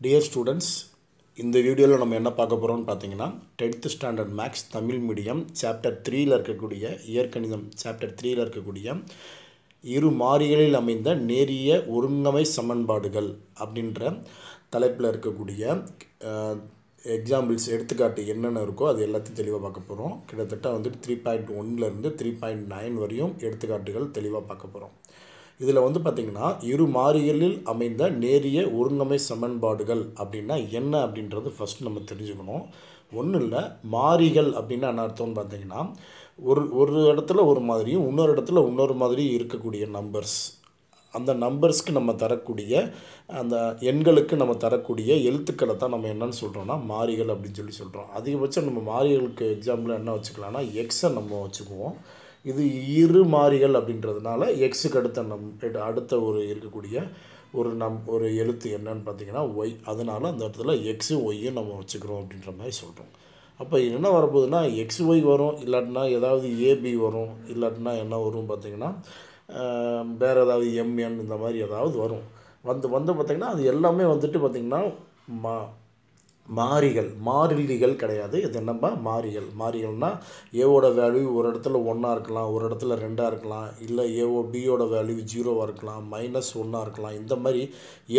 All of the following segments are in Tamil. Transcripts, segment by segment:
டியர் ஸ்டூடெண்ட்ஸ் இந்த வீடியோவில் நம்ம என்ன பார்க்க போகிறோம்னு பார்த்தீங்கன்னா tenth standard maths Tamil medium chapter த்ரீயில் இருக்கக்கூடிய இயற்கணிதம் சாப்டர் த்ரீயில் இருக்கக்கூடிய இரு மாறிகளில் அமைந்த நேரிய ஒருங்கமை சமன்பாடுகள் அப்படின்ற தலைப்பில் இருக்கக்கூடிய எக்ஸாம்பிள்ஸ் எடுத்துக்காட்டு என்னென்ன இருக்கோ அது எல்லாத்தையும் தெளிவாக பார்க்க போகிறோம் கிட்டத்தட்ட வந்துட்டு த்ரீ பாயிண்ட் ஒன்லேருந்து த்ரீ பாயிண்ட் நைன் வரையும் எடுத்துக்காட்டுகள் தெளிவாக பார்க்க போகிறோம் இதில் வந்து பார்த்திங்கன்னா இரு மாறிகளில் அமைந்த நேரிய ஒருங்கமை சமன்பாடுகள் அப்படின்னா என்ன அப்படின்றது ஃபஸ்ட் நம்ம தெரிஞ்சுக்கணும். ஒன்றும் இல்லை மாறிகள் அப்படின்னா என்ன அர்த்தம்னு பார்த்தீங்கன்னா ஒரு ஒரு இடத்துல ஒரு மாதிரியும் இன்னொரு இடத்துல இன்னொரு மாதிரியும் இருக்கக்கூடிய நம்பர்ஸ் அந்த நம்பர்ஸ்க்கு நம்ம தரக்கூடிய அந்த எண்களுக்கு நம்ம தரக்கூடிய எழுத்துக்களை தான் நம்ம என்னன்னு சொல்கிறோம்னா மாறிகள் அப்படின்னு சொல்லி சொல்கிறோம் அதிகபட்சம் நம்ம மாறிகளுக்கு எக்ஸாம்பிள் என்ன வச்சுக்கலாம்னா எக்ஸை நம்ம வச்சுக்குவோம். இது இரு மாறிகள் அப்படின்றதுனால எக்ஸுக்கு அடுத்த நம் அடுத்த ஒரு இருக்கக்கூடிய ஒரு நம் ஒரு எழுத்து என்னன்னு பார்த்தீங்கன்னா ஒய் அதனால் அந்த இடத்துல எக்ஸு ஒய்யும் நம்ம வச்சுக்கிறோம் அப்படின்ற மாதிரி சொல்கிறோம் அப்போ என்ன வரப்போகுதுன்னா எக்ஸ் ஒய் வரும் இல்லாட்டினா ஏதாவது ஏபி வரும் இல்லாட்டினா என்ன வரும் பார்த்திங்கன்னா வேறு ஏதாவது எம்என் இந்த மாதிரி ஏதாவது வரும். வந்து வந்து பார்த்திங்கன்னா அது எல்லாமே வந்துட்டு பார்த்திங்கன்னா மா மாறிகள் மாறிலிகள் கிடையாது. இது என்னப்பா? மாறிகள். மாறிகள்னால் ஏவோட வேல்யூ ஒரு இடத்துல ஒன்றா இருக்கலாம் ஒரு இடத்துல ரெண்டாக இருக்கலாம் இல்லை ஏஓ பியோட வேல்யூ ஜீரோவாக இருக்கலாம் மைனஸ் ஒன்றா இருக்கலாம். இந்த மாதிரி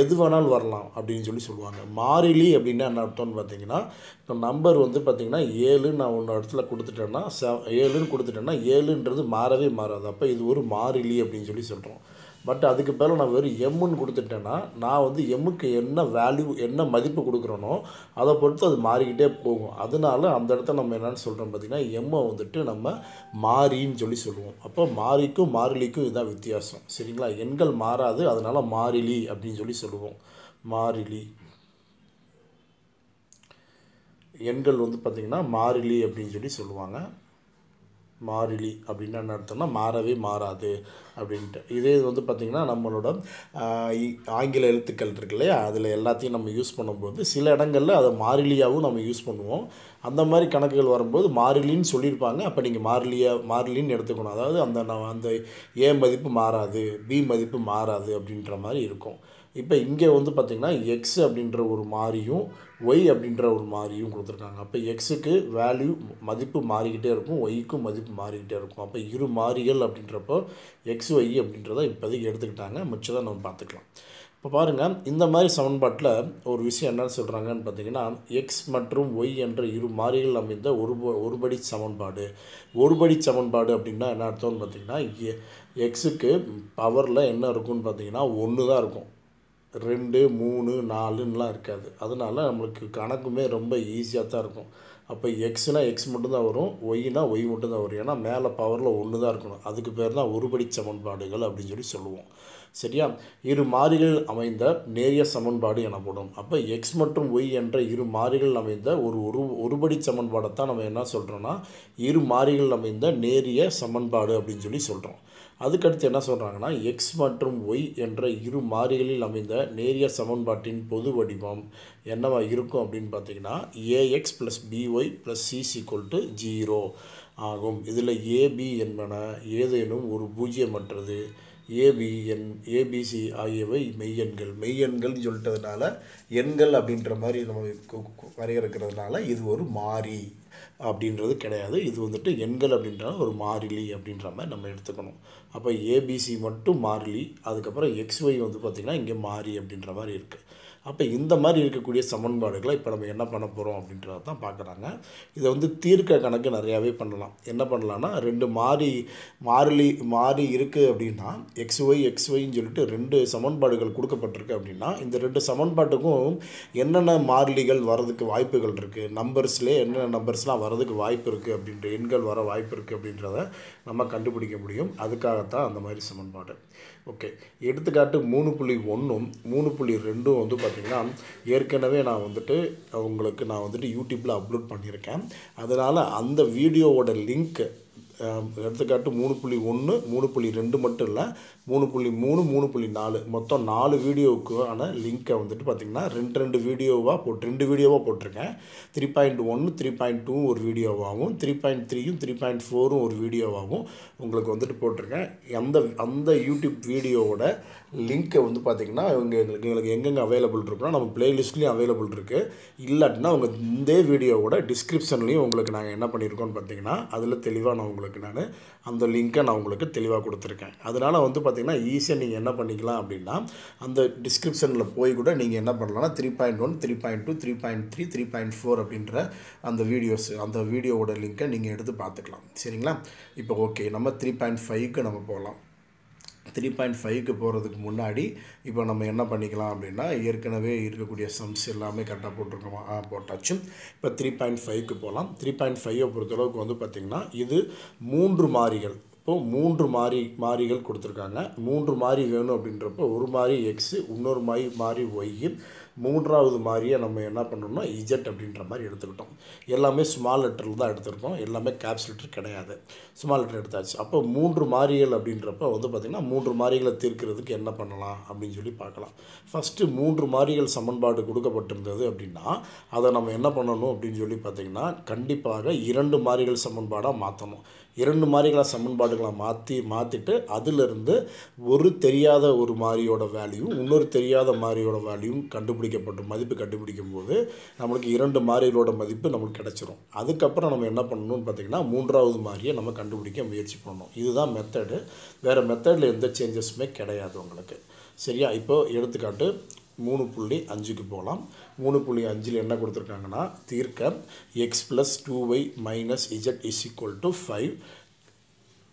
எது வேணாலும் வரலாம் அப்படின்னு சொல்லி சொல்லுவாங்க. மாறிலி அப்படின்னா என்ன அர்த்தம்னு பார்த்தீங்கன்னா இப்போ நம்பர் வந்து பார்த்திங்கன்னா ஏழு நான் ஒன்று இடத்துல கொடுத்துட்டேன்னா ச ஏழுன்னு கொடுத்துட்டேன்னா ஏழுன்றது மாறவே மாறாது. அப்போ இது ஒரு மாறிலி அப்படின்னு சொல்லி சொல்கிறோம் பட் அதுக்கு மேலே நான் வெறும் எம்முன்னு கொடுத்துட்டேன்னா நான் வந்து எம்முக்கு என்ன வேல்யூ என்ன மதிப்பு கொடுக்குறேனோ அதை பொறுத்து அது மாறிக்கிட்டே போகும். அதனால அந்த இடத்த நம்ம என்னென்னு சொல்கிறோம் பார்த்திங்கன்னா எம்மை வந்துட்டு நம்ம மாறின்னு சொல்லி சொல்லுவோம். அப்போ மாறிக்கும் மாறிலிக்கும் இதுதான் வித்தியாசம். சரிங்களா? எண்கள் மாறாது அதனால் மாறிலி அப்படின்னு சொல்லி சொல்லுவோம். மாறிலி. எண்கள் வந்து பார்த்திங்கன்னா மாறிலி அப்படின்னு சொல்லி சொல்லுவாங்க. மாறிலி அப்படின்னு என்ன அர்த்தம்னா மாறவே மாறாது அப்படின்ட்டு. இதே இது வந்து பார்த்திங்கன்னா நம்மளோட ஆங்கில எழுத்துக்கள் இருக்கு இல்லையா? அதில் எல்லாத்தையும் நம்ம யூஸ் பண்ணும்போது சில இடங்களில் அதை மாறிலியாகவும் நம்ம யூஸ் பண்ணுவோம். அந்த மாதிரி கணக்குகள் வரும்போது மாறிலின்னு சொல்லியிருப்பாங்க. அப்போ நீங்கள் மாறிலியாக மாறிலின்னு எடுத்துக்கணும். அதாவது அந்த அந்த ஏ மதிப்பு மாறாது பி மதிப்பு மாறாது அப்படின்ற மாதிரி இருக்கும். இப்போ இங்கே வந்து பார்த்திங்கன்னா எக்ஸ் அப்படின்ற ஒரு மாறியும் ஒய் அப்படின்ற ஒரு மாறியும் கொடுத்துருக்காங்க. அப்போ எக்ஸுக்கு வேல்யூ மதிப்பு மாறிக்கிட்டே இருக்கும் ஒய்க்கும் மதிப்பு மாறிக்கிட்டே இருக்கும். அப்போ இரு மாறிகள் அப்படின்றப்போ எக்ஸ் ஒய் அப்படின்றத இப்போதைக்கு எடுத்துக்கிட்டாங்க. மிச்சதான் நம்ம பார்த்துக்கலாம். இப்போ பாருங்கள் இந்த மாதிரி சமன்பாட்டில் ஒரு விஷயம் என்ன சொல்கிறாங்கன்னு பார்த்தீங்கன்னா எக்ஸ் மற்றும் ஒய் என்ற இரு மாறிகள் அமைந்த ஒரு ஒருபடி சமன்பாடு. ஒருபடி சமன்பாடு அப்படின்னா என்ன அர்த்தம்னு பார்த்தீங்கன்னா எக்ஸுக்கு பவரில் என்ன இருக்கும்னு பார்த்தீங்கன்னா ஒன்று தான் இருக்கும். ரெண்டு மூணு நாலுன்னெலாம் இருக்காது. அதனால் நம்மளுக்கு கணக்குமே ரொம்ப ஈஸியாக தான் இருக்கும். அப்போ எக்ஸ்னால் எக்ஸ் மட்டும்தான் வரும் ஒய்னா ஒய் மட்டும்தான் வரும். ஏன்னா மேலே பவரில் ஒன்று தான் இருக்கணும். அதுக்கு பேர் தான் ஒருபடி சமன்பாடுகள் அப்படின்னு சொல்லி சொல்லுவோம். சரியா? இரு மாறிகள் அமைந்த நேரிய சமன்பாடு எனப்படும். அப்போ எக்ஸ் மற்றும் ஒய் என்ற இரு மாறிகள் அமைந்த ஒரு ஒரு ஒருபடி சமன்பாடை தான் நம்ம என்ன சொல்கிறோன்னா இரு மாறிகள் அமைந்த நேரிய சமன்பாடு அப்படின்னு சொல்லி சொல்கிறோம் அதுக்கடுத்து என்ன சொல்கிறாங்கன்னா எக்ஸ் மற்றும் ஒய் என்ற இரு மாறிகளில் அமைந்த நேரிய சமன்பாட்டின் பொது வடிவம் என்னவா இருக்கும் அப்படின்னு பார்த்தீங்கன்னா a x plus b y plus c equal to zero ஆகும். இதில் ஏபி என்பன ஏதேனும் ஒரு பூஜ்ஜியமற்றது ஏபிஎன் ஏபிசி ஆகியவை மெய்யெண்கள். மெய்யெண்கள்னு சொல்லிட்டதுனால எண்கள் அப்படின்ற மாதிரி நம்ம வரையறுக்கிறதுனால இது ஒரு மாறி அப்படின்றது கிடையாது. இது வந்துட்டு எண்கள் அப்படின்ற ஒரு மாறிலி அப்படின்ற மாதிரி நம்ம எடுத்துக்கணும். அப்போ ஏபிசி மட்டும் மாறிலி அதுக்கப்புறம் எக்ஸ்ஒய் வந்து பார்த்திங்கன்னா இங்கே மாறி அப்படின்ற மாதிரி இருக்குது அப்போ இந்த மாதிரி இருக்கக்கூடிய சமன்பாடுகளை இப்போ நம்ம என்ன பண்ண போகிறோம் அப்படின்றத தான் பார்க்குறாங்க இதை வந்து தீர்க்க கணக்கு நிறையாவே பண்ணலாம். என்ன பண்ணலான்னா ரெண்டு மாறி மாறிலி மாறி இருக்குது அப்படின்னா எக்ஸ் ஒய் எக்ஸ் ஒய்ன்னு சொல்லிட்டு ரெண்டு சமன்பாடுகள் கொடுக்கப்பட்டிருக்கு அப்படின்னா இந்த ரெண்டு சமன்பாட்டுக்கும் என்னென்ன மாறிலிகள் வரதுக்கு வாய்ப்புகள் இருக்குது நம்பர்ஸ்லேயே என்னென்ன நம்பர்ஸ்லாம் வரதுக்கு வாய்ப்பு இருக்குது அப்படின்ற எண்கள் வர வாய்ப்பு இருக்குது அப்படின்றத நம்ம கண்டுபிடிக்க முடியும். அதுக்காகத்தான் அந்த மாதிரி சமன்பாடு. ஓகே. எடுத்துக்காட்டு மூணு புள்ளி ஒன்றும் மூணு புள்ளி ரெண்டும் வந்து பார்த்திங்கன்னா ஏற்கனவே நான் வந்துட்டு உங்களுக்கு நான் வந்துட்டு யூடியூப்பில் அப்லோட் பண்ணியிருக்கேன். அதனால் அந்த வீடியோவோட லிங்க் எடுத்துக்காட்டு மூணு புள்ளி ஒன்று மூணு புள்ளி ரெண்டு மட்டும் இல்லை மூணு புள்ளி மூணு மூணு புள்ளி நாலு. மொத்தம் நாலு வீடியோவுக்கான லிங்க்கை வந்துட்டு பார்த்திங்கன்னா ரெண்டு ரெண்டு வீடியோவாக போட்டு ரெண்டு வீடியோவாக போட்டிருக்கேன். த்ரீ பாயிண்ட் ஒன்று த்ரீ பாயிண்ட் டூ ஒரு வீடியோவாகவும் த்ரீ பாயிண்ட் த்ரீயும் த்ரீ பாயிண்ட் ஃபோரும் ஒரு வீடியோவாகவும் உங்களுக்கு வந்துட்டு போட்டிருக்கேன். அந்த அந்த யூடியூப் வீடியோவோட லிங்க்கை வந்து பார்த்திங்கன்னா இவங்க எங்களுக்கு எங்களுக்கு எங்கெங்கே அவைலபிள் இருக்குன்னா நம்ம பிளேலிஸ்ட்லேயும் அவைலபிள் இருக்குது இல்லாட்டினா உங்கள் இந்த வீடியோவோட டிஸ்கிரிப்ஷன்லேயும் உங்களுக்கு நாங்கள் என்ன பண்ணியிருக்கோம்னு பார்த்தீங்கன்னா அதில் தெளிவாக நான் உங்களுக்கு நான் அந்த லிங்க்கை நான் உங்களுக்கு தெளிவாக கொடுத்துருக்கேன். அதனால் வந்து பார்த்திங்கன்னா ஈஸியாக நீங்கள் என்ன பண்ணிக்கலாம் அப்படின்னா அந்த டிஸ்கிரிப்ஷனில் போய் கூட நீங்கள் என்ன பண்ணலாம்னா three point one three point two three point three three point four அப்படின்ற அந்த வீடியோஸ் அந்த வீடியோவோட லிங்க்கை நீங்கள் எடுத்து பார்த்துக்கலாம். சரிங்களா? இப்போ ஓகே நம்ம த்ரீ பாயிண்ட் ஃபைவ்க்கு நம்ம போகலாம். த்ரீ பாயிண்ட் ஃபைவ்க்கு போகிறதுக்கு முன்னாடி இப்போ நம்ம என்ன பண்ணிக்கலாம் அப்படின்னா ஏற்கனவே இருக்கக்கூடிய சம்ஸ் எல்லாமே கரெக்டாக போட்டிருக்கோமா? ஆ போட்டாச்சு. இப்போ த்ரீ பாயிண்ட் ஃபைவ்க்கு போகலாம். த்ரீ பாயிண்ட் ஃபைவை பொறுத்தளவுக்கு வந்து பார்த்திங்கன்னா இது மூன்று மாறிகள். இப்போது மூன்று மாறி மாறிகள் கொடுத்துருக்காங்க. மூன்று மாறி வேணும் அப்படின்றப்போ ஒரு மாறி எக்ஸு இன்னொரு மாறி மாறி ஒய்யு மூன்றாவது மாறியை நம்ம என்ன பண்ணோம்னா இஜெட் அப்படின்ற மாதிரி எடுத்துக்கிட்டோம். எல்லாமே ஸ்மால் லெட்டரில் தான் எடுத்திருக்கோம். எல்லாமே கேப்ஸ் லெட்டர் கிடையாது. ஸ்மால் லெட்டர் எடுத்தாச்சு. அப்போ மூன்று மாறிகள் அப்படின்றப்ப வந்து பார்த்திங்கன்னா மூன்று மாறிகளை தீர்க்கிறதுக்கு என்ன பண்ணலாம் அப்படின்னு சொல்லி பார்க்கலாம். ஃபஸ்ட்டு மூன்று மாறிகள் சமன்பாடு கொடுக்கப்பட்டிருந்தது அப்படின்னா அதை நம்ம என்ன பண்ணணும் அப்படின்னு சொல்லி பார்த்திங்கன்னா கண்டிப்பாக இரண்டு மாறிகள் சமன்பாடாக மாற்றணும் இரண்டு மாறிகளை சமன்பாடுகளை மாற்றி மாற்றிட்டு அதிலிருந்து ஒரு தெரியாத ஒரு மாறியோட வேல்யூ இன்னொரு தெரியாத மாறியோட வேல்யூ கண்டுபிடிக்கப்பட்ட மதிப்பு கண்டுபிடிக்கும் போது நம்மளுக்கு இரண்டு மாறிகளோட மதிப்பு நம்மளுக்கு கிடச்சிரும். அதுக்கப்புறம் நம்ம என்ன பண்ணணும்னு பார்த்திங்கன்னா மூன்றாவது மாறியை நம்ம கண்டுபிடிக்க முயற்சி பண்ணணும். இதுதான் மெத்தடு வேறு மெத்தடில் எந்த சேஞ்சஸுமே கிடையாது உங்களுக்கு. சரியா? இப்போ எடுத்துக்காட்டு மூணு புள்ளி அஞ்சுக்கு போகலாம். மூணு புள்ளி அஞ்சில் என்ன கொடுத்துருக்காங்கன்னா தீர்க்க x plus two y minus z is equal to five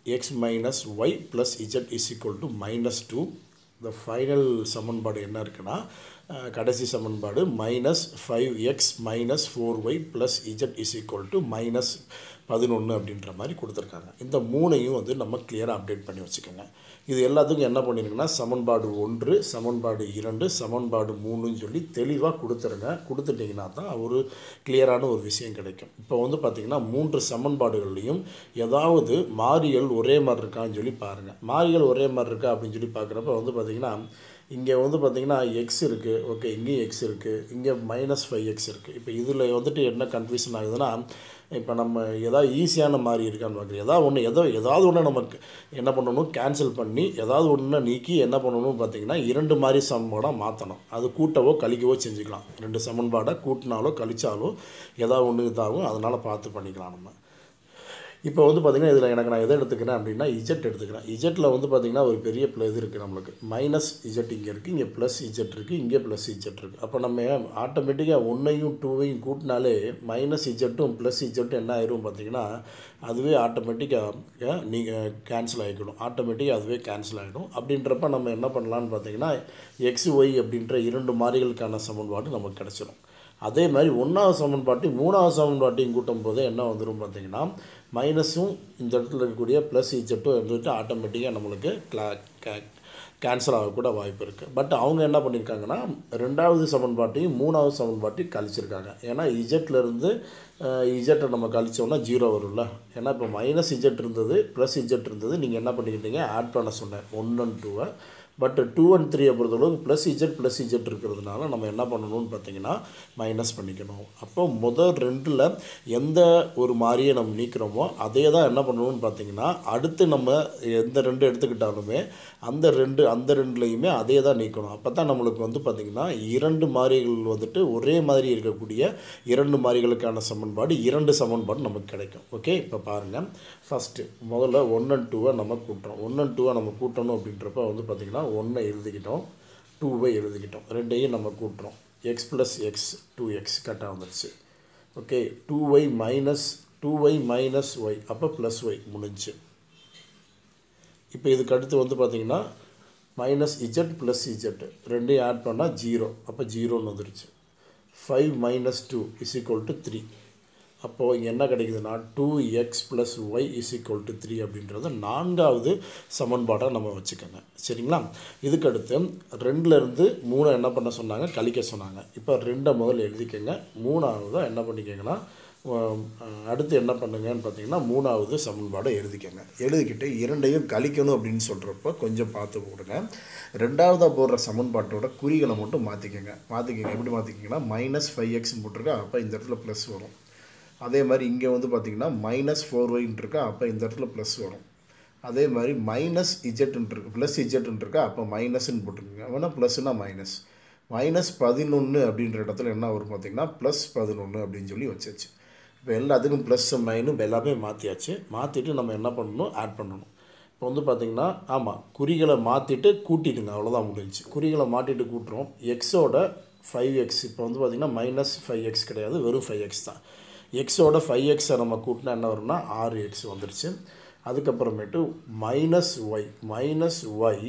x minus y plus z is equal to minus two இந்த ஃபைனல் சமன்பாடு என்ன இருக்குன்னா கடைசி சமன்பாடு minus five x minus four y plus z is equal to minus பதினொன்று அப்படின்ற மாதிரி கொடுத்துருக்காங்க. இந்த மூணையும் வந்து நம்ம கிளியராக அப்டேட் பண்ணி வச்சுக்கோங்க. இது எல்லாத்துக்கும் என்ன பண்ணிருங்கன்னா சமன்பாடு ஒன்று சமன்பாடு இரண்டு சமன்பாடு மூணுன்னு சொல்லி தெளிவாக கொடுத்துருங்க. கொடுத்துட்டிங்கன்னா தான் ஒரு கிளியரான ஒரு விஷயம் கிடைக்கும். இப்போ வந்து பார்த்திங்கன்னா மூன்று சமன்பாடுகள்லையும் ஏதாவது மாறிகள் ஒரே மாதிரி இருக்கான்னு சொல்லி பாருங்கள் மாறிகள் ஒரே மாதிரி இருக்கா அப்படின்னு சொல்லி பார்க்குறப்ப வந்து பார்த்திங்கன்னா இங்கே வந்து பார்த்திங்கன்னா எக்ஸ் இருக்குது ஓகே இங்கேயும் எக்ஸ் இருக்குது இங்கே மைனஸ் ஃபைவ் எக்ஸ் இருக்குது இப்போ இதில் வந்துட்டு என்ன கன்ஃபியூஷன் ஆகுதுன்னா இப்போ நம்ம எதாவது ஈஸியான மாதிரி இருக்கான்னு பார்க்குறோம் ஏதாவது ஒன்று ஏதோ ஏதாவது ஒன்று நமக்கு என்ன பண்ணணும்? கேன்சல் பண்ணி ஏதாவது ஒன்று நீக்கி என்ன பண்ணணும் பார்த்திங்கன்னா இரண்டு மாதிரி சமன்பாடாக மாற்றணும் அது கூட்டவோ கழிக்கவோ செஞ்சுக்கலாம். ரெண்டு சமன்பாடை கூட்டினாலோ கழித்தாலோ ஏதாவது ஒன்று இதாகும். அதனால் பார்த்து பண்ணிக்கலாம் நம்ம. இப்போ வந்து பார்த்திங்கன்னா இதில் எனக்கு நான் எதை எடுத்துக்கிறேன் அப்படின்னா இஜெட் எடுத்துக்கிறேன். இஜெட்டில் வந்து பார்த்திங்கன்னா ஒரு பெரிய ப்ளஸ் இது இருக்குது நம்மளுக்கு. மைனஸ் இஜெட் இங்கே இருக்குது இங்கே ப்ளஸ் இஜெட் இருக்குது இங்கே ப்ளஸ் இஜெட் இருக்குது அப்போ நம்ம ஆட்டோமேட்டிக்காக ஒன்றையும் டூவையும் கூட்டினாலே மைனஸ் இஜெட்டும் ப்ளஸ் இஜெட்டும் என்ன ஆயிரும் பார்த்தீங்கன்னா அதுவே ஆட்டோமேட்டிக்காக நீங்கள் கேன்சல் ஆகிக்கணும் ஆட்டோமேட்டிக்காக அதுவே கேன்சல் ஆகிடும் அப்படின்றப்ப நம்ம என்ன பண்ணலான்னு பார்த்தீங்கன்னா எக்ஸ் ஒய் அப்படின்ற இரண்டு மாறிகளுக்கான சமன்பாடு நமக்கு கிடச்சிடும் அதே மாதிரி ஒன்றாவது சமன்பாட்டையும் மூணாவது சமன்பாட்டையும் கூட்டும் போது என்ன வந்துடும் பார்த்தீங்கன்னா மைனஸும் இந்த இடத்துல இருக்கக்கூடிய ப்ளஸ் இஜெட்டும் இருந்துட்டு ஆட்டோமேட்டிக்காக நம்மளுக்கு கிளா கேன்சல் ஆகக்கூட வாய்ப்பு இருக்குது பட் அவங்க என்ன பண்ணியிருக்காங்கன்னா ரெண்டாவது சமன்பாட்டையும் மூணாவது சமன்பாட்டையும் கழிச்சிருக்காங்க. ஏன்னா இஜெட்லேருந்து இஜெட்டை நம்ம கழிச்சோம்னா ஜீரோ வரும்ல. ஏன்னா இப்போ மைனஸ் இஜெட் இருந்தது ப்ளஸ் இஜெட் இருந்தது நீங்கள் என்ன பண்ணிக்கிட்டீங்க? ஆட் பண்ண சொன்னேன். ஒன் அண்ட் டூவை பட் டூ அண்ட் த்ரீயை பொறுத்தளவுக்கு ப்ளஸ் இஜெட் ப்ளஸ் இஜெட் இருக்கிறதுனால நம்ம என்ன பண்ணணும்னு பார்த்தீங்கன்னா மைனஸ் பண்ணிக்கணும். அப்போ முதல் ரெண்டில் எந்த ஒரு மாறியை நம்ம நீக்கிறோமோ அதே தான் என்ன பண்ணணும்னு பார்த்தீங்கன்னா அடுத்து நம்ம எந்த ரெண்டு எடுத்துக்கிட்டாலுமே அந்த ரெண்டு அந்த ரெண்டுலேயுமே அதே தான் நீக்கணும். அப்போ தான் நம்மளுக்கு வந்து பார்த்திங்கன்னா இரண்டு மாறிகள் வந்துட்டு ஒரே மாதிரி இருக்கக்கூடிய இரண்டு மாறிகளுக்கான சமன்பாடு இரண்டு சமன்பாடு நமக்கு கிடைக்கும். ஓகே இப்போ பாருங்கள் ஃபஸ்ட்டு முதல்ல ஒன் அண்ட் டூவை நம்ம கூட்டுறோம். ஒன் அண்ட் டூவை நம்ம கூட்டணும் அப்படின்றப்ப வந்து பார்த்திங்கன்னா ஒன்றை எழுதிக்கிட்டோம் டூவை எழுதிக்கிட்டோம். ரெண்டையும் நம்ம கூட்டுறோம். X plus x two x கரெக்டாக வந்துடுச்சு okay two y minus two y minus y அப்போ ப்ளஸ் ஒய் முடிஞ்சு. இப்போ இதுக்கு அடுத்து வந்து பார்த்திங்கன்னா மைனஸ் இஜட் ப்ளஸ் இஜட் ரெண்டையும் ஆட் பண்ணால் ஜீரோ அப்போ ஜீரோன்னு வந்துடுச்சு five minus two is equal to three அப்போது இங்கே என்ன கிடைக்குதுன்னா two x plus y is equal to three அப்படின்றது நான்காவது சமன்பாடாக நம்ம வச்சுக்கோங்க. சரிங்களா? இதுக்கடுத்து ரெண்டுலேருந்து மூணை என்ன பண்ண சொன்னாங்க? கழிக்க சொன்னாங்க. இப்போ ரெண்டை முதல்ல எழுதிக்கங்க. மூணாவதாக என்ன பண்ணிக்கங்கன்னா அடுத்து என்ன பண்ணுங்கன்னு பார்த்தீங்கன்னா மூணாவது சமன்பாடை எழுதிக்கங்க. எழுதிக்கிட்டு இரண்டையும் கழிக்கணும் அப்படின்னு சொல்கிறப்ப கொஞ்சம் பார்த்து போடுங்க. ரெண்டாவதாக போடுற சமன்பாட்டோட குறிகளை மட்டும் மாற்றிக்கங்க மாற்றிக்கங்க எப்படி மாற்றிக்கிங்கன்னா மைனஸ் ஃபைவ் எக்ஸ் போட்டிருக்கா. அப்போ இந்த இடத்துல ப்ளஸ் வரும். அதே மாதிரி இங்கே வந்து பார்த்திங்கன்னா மைனஸ் ஃபோர் ஒய்ன்னு இருக்கா அப்போ இந்த இடத்துல ப்ளஸ் வரும். அதே மாதிரி மைனஸ் இஜெட்னு இருக்கு ப்ளஸ் இஜெட்னு இருக்கா அப்போ மைனஸ்ன்னு போட்டுக்கோங்க வேணா ப்ளஸ்னா மைனஸ் மைனஸ் பதினொன்று அப்படின்ற இடத்துல என்ன வரும் பார்த்தீங்கன்னா ப்ளஸ் பதினொன்று அப்படின்னு சொல்லி வச்சாச்சு. இப்போ எல்லாத்துக்கும் ப்ளஸ் மைனும் எல்லாமே மாற்றியாச்சு மாற்றிட்டு நம்ம என்ன பண்ணணும்? ஆட் பண்ணணும். இப்போ வந்து பார்த்திங்கன்னா ஆமாம் குறிகளை மாற்றிட்டு கூட்டிடுங்க. அவ்வளோதான் முடிஞ்சு குறிகளை மாற்றிட்டு கூட்டுறோம். எக்ஸோட ஃபைவ் எக்ஸ் இப்போ வந்து பார்த்திங்கன்னா மைனஸ் ஃபைவ் எக்ஸ் கிடையாது. வெறும் ஃபைவ் எக்ஸ் தான். எக்ஸோட ஃபைவ் எக்ஸை நம்ம கூட்டினா என்ன வரும்னா ஆறு எக்ஸ் வந்துருச்சு. அதுக்கப்புறமேட்டு minus y minus y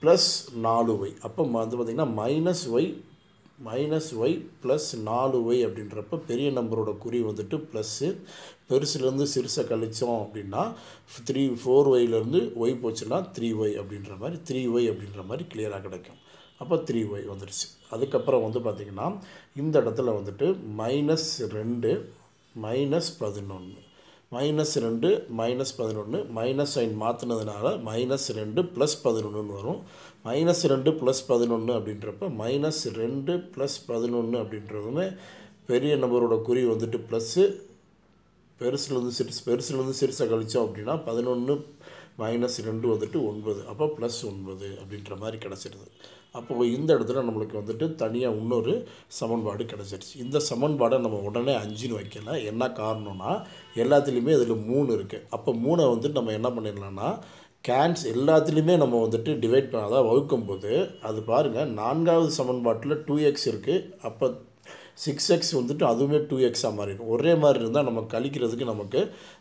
plus நாலு ஒய் அப்போ வந்து பார்த்திங்கன்னா minus y minus y plus நாலு ஒய் அப்படின்றப்ப பெரிய நம்பரோட குறி வந்துட்டு ப்ளஸ்ஸு பெருசுலேருந்து சிறுசை கழிச்சோம் அப்படின்னா த்ரீ ஃபோர் ஒய்லேருந்து ஒய் போச்சுன்னா த்ரீ ஒய் அப்படின்ற மாதிரி த்ரீ ஒய் அப்படின்ற மாதிரி கிளியராக கிடைக்கும். அப்போ த்ரீ ஒய் வந்துடுச்சு அதுக்கப்புறம் வந்து பார்த்திங்கன்னா இந்த இடத்துல வந்துட்டு மைனஸ் ரெண்டு மைனஸ் பதினொன்று மைனஸ் ரெண்டு மைனஸ் பதினொன்று மைனஸ் சைன் மாற்றினதுனால மைனஸ் ரெண்டு ப்ளஸ் பதினொன்றுன்னு வரும். மைனஸ் ரெண்டு ப்ளஸ் பதினொன்று அப்படின்றப்ப மைனஸ் ரெண்டு ப்ளஸ் பதினொன்று அப்படின்றதுமே பெரிய நம்பரோட குறி வந்துட்டு ப்ளஸ்ஸு பெருசுலேருந்து சிறுசு பெருசுலேருந்து சிறுசை கழித்தோம் அப்படின்னா பதினொன்று மைனஸ் ரெண்டு வந்துட்டு ஒன்பது. அப்போ ப்ளஸ் ஒன்பது அப்படின்ற மாதிரி கிடச்சிருது. அப்போ இந்த இடத்துல நம்மளுக்கு வந்துட்டு தனியாக இன்னொரு சமன்பாடு கிடச்சிருச்சு. இந்த சமன்பாடை நம்ம உடனே அஞ்சுன்னு வைக்கல. என்ன காரணம்னா எல்லாத்துலேயுமே இதில் மூணு இருக்குது அப்போ மூணை வந்துட்டு நம்ம என்ன பண்ணிடலாம்னா கேன்ஸ் எல்லாத்துலேயுமே நம்ம வந்துட்டு டிவைட் பண்ணாதான் வகுக்கும் போது அது பாருங்கள் நான்காவது சமன்பாட்டில் டூ எக்ஸ் இருக்குது அப்போ சிக்ஸ் எக்ஸ் வந்துட்டு அதுவுமே டூ எக்ஸாக மாறிடும். ஒரே மாதிரி இருந்தால் நம்ம கழிக்கிறதுக்கு நமக்கு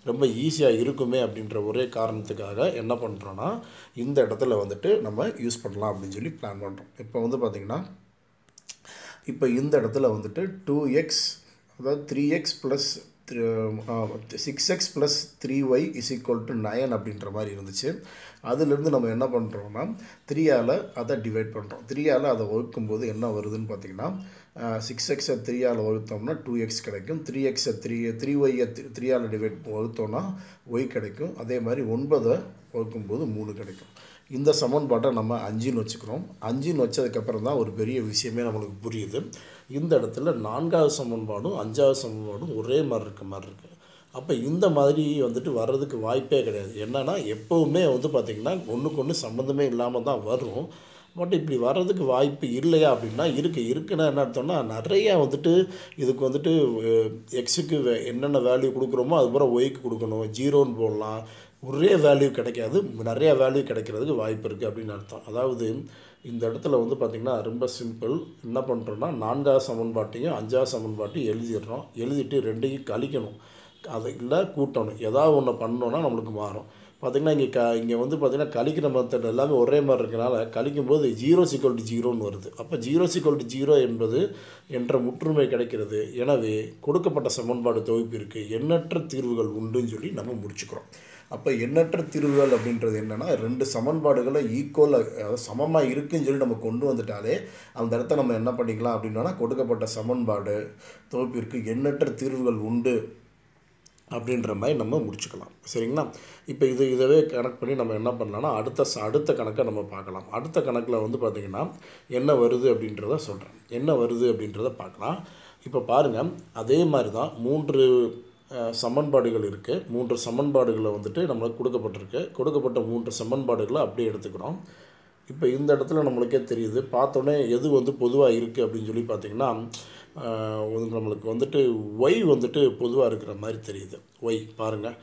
ரொம்ப ஈஸியாக இருக்குமே அப்படின்ற ஒரே காரணத்துக்காக என்ன பண்ணுறோன்னா இந்த இடத்துல வந்துட்டு நம்ம யூஸ் பண்ணலாம் அப்படின்னு சொல்லி பிளான் பண்ணுறோம் இப்போ வந்து பார்த்திங்கன்னா இப்போ இந்த இடத்துல வந்துட்டு டூ எக்ஸ் அதாவது three x plus six x plus three y is equal to nine அப்படின்ற மாதிரி இருந்துச்சு. அதுலேருந்து நம்ம என்ன பண்ணுறோம்னா த்ரீயால் அதை டிவைட் பண்ணுறோம் த்ரீயால் அதை வகுக்கும்போது என்ன வருதுன்னு பார்த்தீங்கன்னா சிக்ஸ் எக்ஸை த்ரீயால் வகுத்தோம்னா டூ எக்ஸ் கிடைக்கும். த்ரீ எக்ஸை த்ரீ த்ரீ ஒய்யை த்ரீயால் டிவைட் வகுத்தோம்னா ஒய் கிடைக்கும். அதே மாதிரி ஒன்பதை வகுக்கும்போது மூணு கிடைக்கும். இந்த சமன்பாட்டை நம்ம அஞ்சுன்னு வச்சுக்கிறோம். அஞ்சுன்னு வச்சதுக்கப்புறம் தான் ஒரு பெரிய விஷயமே நம்மளுக்கு புரியுது. இந்த இடத்துல நான்காவது சமன்பாடும் அஞ்சாவது சமன்பாடும் ஒரே மாதிரி இருக்க மாதிரி இருக்குது அப்போ இந்த மாதிரி வந்துட்டு வர்றதுக்கு வாய்ப்பே கிடையாது. என்னென்னா எப்போவுமே வந்து பார்த்திங்கன்னா ஒன்றுக்கு ஒன்று சம்மந்தமே இல்லாமல் தான் வரும். பட் இப்படி வர்றதுக்கு வாய்ப்பு இல்லையா அப்படின்னா இருக்குது இருக்குன்னா என்ன அர்த்தம்னா நிறையா வந்துட்டு இதுக்கு வந்துட்டு எக்ஸுக்கு என்னென்ன வேல்யூ கொடுக்குறோமோ அதுக்கப்புறம் ஒய்க்கு கொடுக்கணும். ஜீரோன்னு போடலாம். ஒரே வேல்யூ கிடைக்காது. நிறையா வேல்யூ கிடைக்கிறதுக்கு வாய்ப்பு இருக்குது அப்படின்னு அர்த்தம். அதாவது இந்த இடத்துல வந்து பார்த்திங்கன்னா ரொம்ப சிம்பிள் என்ன பண்ணுறோன்னா நான்காவது சமன்பாட்டையும் அஞ்சாவது சமன்பாட்டையும் எழுதிடுறோம். எழுதிட்டு ரெண்டையும் கழிக்கணும். அதை இல்லை கூட்டணும். ஏதாவது ஒன்று பண்ணோன்னா நம்மளுக்கு மாறும். பார்த்திங்கன்னா இங்கே க இங்கே வந்து பார்த்திங்கன்னா கழிக்கிற மெத்தட் எல்லாமே ஒரே மாதிரி இருக்கனால கழிக்கும்போது ஜீரோ சிக்வல் ஜீரோன்னு வருது. அப்போ ஜீரோ சிக்வல் ஜீரோ என்பது என்ற முற்றுமை கிடைக்கிறது. எனவே கொடுக்கப்பட்ட சமன்பாடு தொகுப்பிற்கு எண்ணற்ற தீர்வுகள் உண்டுன்னு சொல்லி நம்ம முடிச்சுக்கிறோம். அப்போ எண்ணற்ற தீர்வுகள் அப்படின்றது என்னென்னா ரெண்டு சமன்பாடுகளை ஈக்குவலாக அதாவது சமமாக இருக்குன்னு சொல்லி நம்ம கொண்டு வந்துட்டாலே அந்த இடத்த நம்ம என்ன பண்ணிக்கலாம் அப்படின்னா கொடுக்கப்பட்ட சமன்பாடு தொகுப்பிற்கு எண்ணற்ற தீர்வுகள் உண்டு அப்படின்ற மாதிரி நம்ம முடிச்சுக்கலாம். சரிங்களா? இப்போ இது இதவே கணக்கு பண்ணி நம்ம என்ன பண்ணலாம்னா அடுத்த ச- அடுத்த கணக்கை நம்ம பார்க்கலாம். அடுத்த கணக்கில் வந்து பார்த்திங்கன்னா என்ன வருது அப்படின்றத சொல்கிறேன் என்ன வருது அப்படின்றத பார்க்கலாம். இப்போ பாருங்கள் அதே மாதிரி தான் மூன்று சமன்பாடுகள் இருக்குது மூன்று சமன்பாடுகளை வந்துட்டு நம்மளுக்கு கொடுக்கப்பட்டிருக்கு. கொடுக்கப்பட்ட மூன்று சமன்பாடுகளை அப்படியே எடுத்துக்கிறோம். இப்போ இந்த இடத்துல நம்மளுக்கே தெரியுது. பார்த்தோன்னே எது வந்து பொதுவாக இருக்குது அப்படின்னு சொல்லி பார்த்தீங்கன்னா நம்மளுக்கு வந்துட்டு ஒய் வந்துட்டு பொதுவாக இருக்கிற மாதிரி தெரியுது. ஒய் பாருங்கள்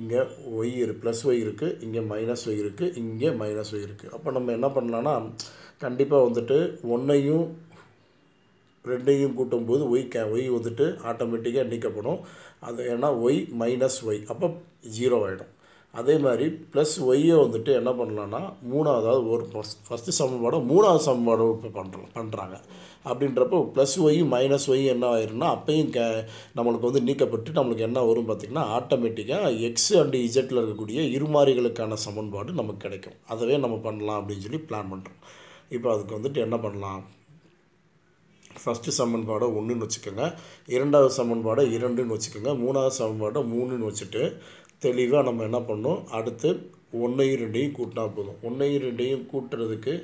இங்கே ஒய் இரு ப்ளஸ் ஒய் இருக்குது இங்கே மைனஸ் ஒய் இருக்குது இங்கே மைனஸ் ஒய் இருக்குது அப்போ நம்ம என்ன பண்ணலான்னா கண்டிப்பாக வந்துட்டு ஒன்றையும் ரெண்டையும் கூட்டும்போது ஒய் கே ஒய் வந்துட்டு ஆட்டோமேட்டிக்காக நீக்கப்படும். அது ஏன்னா ஒய் மைனஸ் ஒய் அப்போ ஜீரோ ஆகிடும் அதே மாதிரி ப்ளஸ் ஒய்யை வந்துட்டு என்ன பண்ணலான்னா மூணாவது அதாவது ஒரு ஃபஸ்ட்டு சமன்பாடை மூணாவது சமன்பாடு இப்போ பண்ணுறோம் பண்ணுறாங்க அப்படின்றப்போ ப்ளஸ் ஒய் மைனஸ் ஒய் என்ன ஆயிரும்னா அப்பையும் க நம்மளுக்கு வந்து நீக்கப்பட்டு நம்மளுக்கு என்ன வரும் பார்த்திங்கன்னா ஆட்டோமேட்டிக்காக எக்ஸ் அண்டு இஜெட்டில் இருக்கக்கூடிய இருமாறிகளுக்கான சமன்பாடு நமக்கு கிடைக்கும். அதவே நம்ம பண்ணலாம் அப்படின்னு சொல்லி பிளான் பண்ணுறோம் இப்போ அதுக்கு வந்துட்டு என்ன பண்ணலாம்? ஃபஸ்ட்டு சமன்பாடை ஒன்றுன்னு வச்சுக்கோங்க. இரண்டாவது சமன்பாடை இரண்டுன்னு வச்சுக்கோங்க. மூணாவது சமன்பாடை மூணுன்னு வச்சுட்டு தெளிவாக நம்ம என்ன பண்ணோம் அடுத்து ஒன்றையும் ரெண்டையும் கூட்டினா போதும். ஒன்றையும் ரெண்டையும் கூட்டுறதுக்கு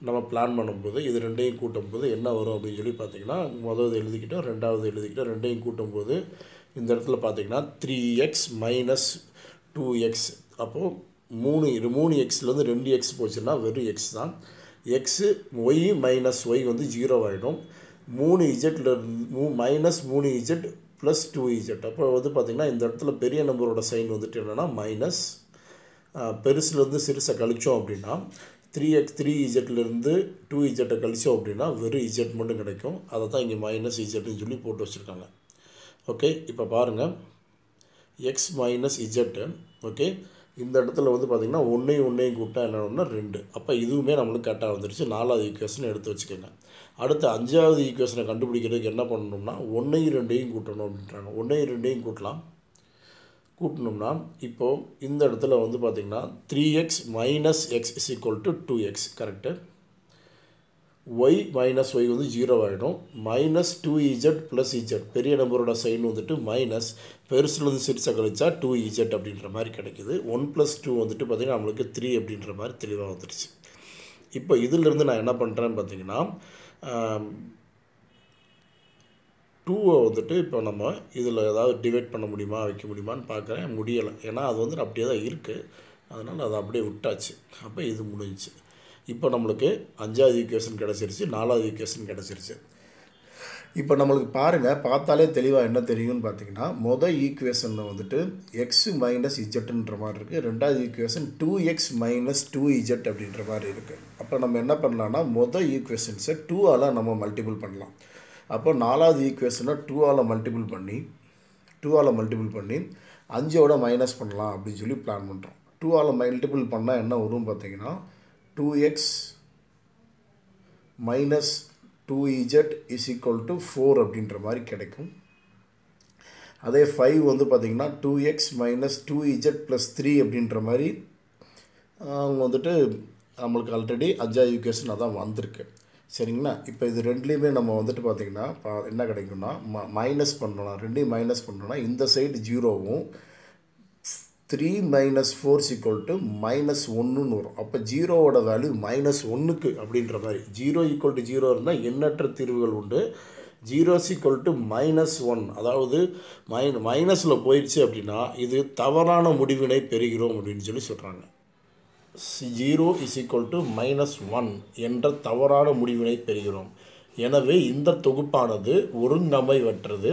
நம்ம பிளான் பண்ணும்போது இது ரெண்டையும் கூட்டும்போது என்ன வரும் அப்படின்னு சொல்லி பார்த்தீங்கன்னா முதல்வது எழுதிக்கிட்டோம் ரெண்டாவது எழுதிக்கிட்டோம் ரெண்டையும் கூட்டும்போது இந்த இடத்துல பார்த்தீங்கன்னா three x minus two x அப்போது மூணு இது மூணு எக்ஸ்லேருந்து ரெண்டு எக்ஸ் போச்சுன்னா வெறும் எக்ஸ் தான். எக்ஸு ஒய் மைனஸ் ஒய் வந்து ஜீரோ ஆகிடும் மூணு இஜெட்டில் மூ மைனஸ் மூணு இஜெட் ப்ளஸ் டூ இஜெட் அப்போ வந்து பார்த்திங்கன்னா இந்த இடத்துல பெரிய நம்பரோட சைன் வந்துட்டு என்னென்னா மைனஸ் பெருசுலேருந்து சிறுசை கழித்தோம் அப்படின்னா த்ரீ எக்ஸ் த்ரீ இஜெட்லேருந்து டூ இஜெட்டை கழிச்சோம் அப்படின்னா வெறும் இஜெட் மட்டும் கிடைக்கும். அதை தான் இங்கே மைனஸ் இஜெட்னு சொல்லி போட்டு வச்சுருக்காங்க. ஓகே இப்போ பாருங்கள் எக்ஸ் மைனஸ் இஜெட்டு ஓகே இந்த இடத்துல வந்து பார்த்திங்கன்னா ஒன்றையும் ஒன்றையும் கூட்டா என்னன்னா ரெண்டு. அப்போ இதுவுமே நம்மளுக்கு கரெக்டாக வந்துருச்சு. நாலாவது ஈக்குவேஷன் எடுத்து வச்சுக்கோங்க. அடுத்து அஞ்சாவது ஈக்குவேஷனை கண்டுபிடிக்கிறதுக்கு என்ன பண்ணணும்னா ஒன்றையும் ரெண்டையும் கூட்டணும் அப்படின்றாங்க. ஒன்றையும் ரெண்டையும் கூட்டலாம். கூட்டினோம்னா இப்போது இந்த இடத்துல வந்து பார்த்திங்கன்னா three x minus x is equal to two x correct y minus y வந்து ஜீரோ ஆகிடும் minus two z plus z பெரிய நம்பரோட சைன் வந்துட்டு மைனஸ் பெருசுலேருந்து சிறுசாக கழிச்சா டூ இஜட் அப்படின்ற மாதிரி கிடைக்குது. ஒன் ப்ளஸ் டூ வந்துட்டு பார்த்திங்கன்னா நம்மளுக்கு த்ரீ அப்படின்ற மாதிரி தெளிவாக வந்துடுச்சு இப்போ இதிலிருந்து நான் என்ன பண்ணுறேன்னு பார்த்தீங்கன்னா டூவை வந்துட்டு இப்போ நம்ம இதில் ஏதாவது டிவைட் பண்ண முடியுமா வைக்க முடியுமான்னு பார்க்குறேன் முடியலை. ஏன்னா அது வந்து அப்படியே தான் இருக்குது அதனால் அதை அப்படியே விட்டாச்சு. அப்போ இது முடிஞ்சிச்சு. இப்போ நம்மளுக்கு அஞ்சாவது ஈக்குவேஷன் கிடச்சிருச்சு நாலாவது ஈக்குவேஷன் கிடச்சிருச்சு. இப்போ நம்மளுக்கு பாருங்கள் பார்த்தாலே தெளிவாக என்ன தெரியும்னு பார்த்தீங்கன்னா மொதல் ஈக்குவேஷனில் வந்துட்டு எக்ஸ் மைனஸ் இஜெட்டுன்ற மாதிரி இருக்குது ரெண்டாவது equation two x minus two z அப்படின்ற மாதிரி இருக்குது அப்போ நம்ம என்ன பண்ணலாம்னா மொதல் ஈக்குவேஷன்ஸை டூவால் நம்ம மல்டிபிள் பண்ணலாம். அப்போ நாலாவது ஈக்குவேஷனை டூவால் மல்டிபிள் பண்ணி டூவால் மல்டிபிள் பண்ணி அஞ்சோட மைனஸ் பண்ணலாம் அப்படின்னு சொல்லி பிளான் பண்ணுறோம் டூவால் மல்டிபிள் பண்ணால் என்ன வரும் பார்த்தீங்கன்னா two x minus two z is equal to four அப்படின்ற மாதிரி கிடைக்கும். அதே ஃபைவ் வந்து பார்த்திங்கன்னா two x minus two z plus three அப்படின்ற மாதிரி அவங்க வந்துட்டு நம்மளுக்கு ஆல்ரெடி அஜா யூகேஷன் அதான் வந்திருக்கு. சரிங்களா? இப்போ இது ரெண்டுலேயுமே நம்ம வந்துட்டு பார்த்திங்கன்னா பா என்ன கிடைக்கும்னா ம மைனஸ் பண்ணோன்னா ரெண்டையும் மைனஸ் பண்ணோன்னா இந்த side ஜீரோவும் three minus four equal to minus ஒன்றுன்னு வரும். அப்போ ஜீரோவோட வேல்யூ மைனஸ் ஒன்றுக்கு அப்படின்ற மாதிரி. ஜீரோ ஈக்குவல் டு ஜீரோ இருந்தால் எண்ணற்ற தீர்வுகள் உண்டு. Zero equal to minus one அதாவது மை மைனஸில் போயிடுச்சு அப்படின்னா இது தவறான முடிவினை பெறுகிறோம் அப்படின்னு சொல்லி சொல்கிறாங்க zero is equal to minus one என்ற தவறான முடிவினை பெறுகிறோம். எனவே இந்த தொகுப்பானது ஒருங்கமைவற்றது.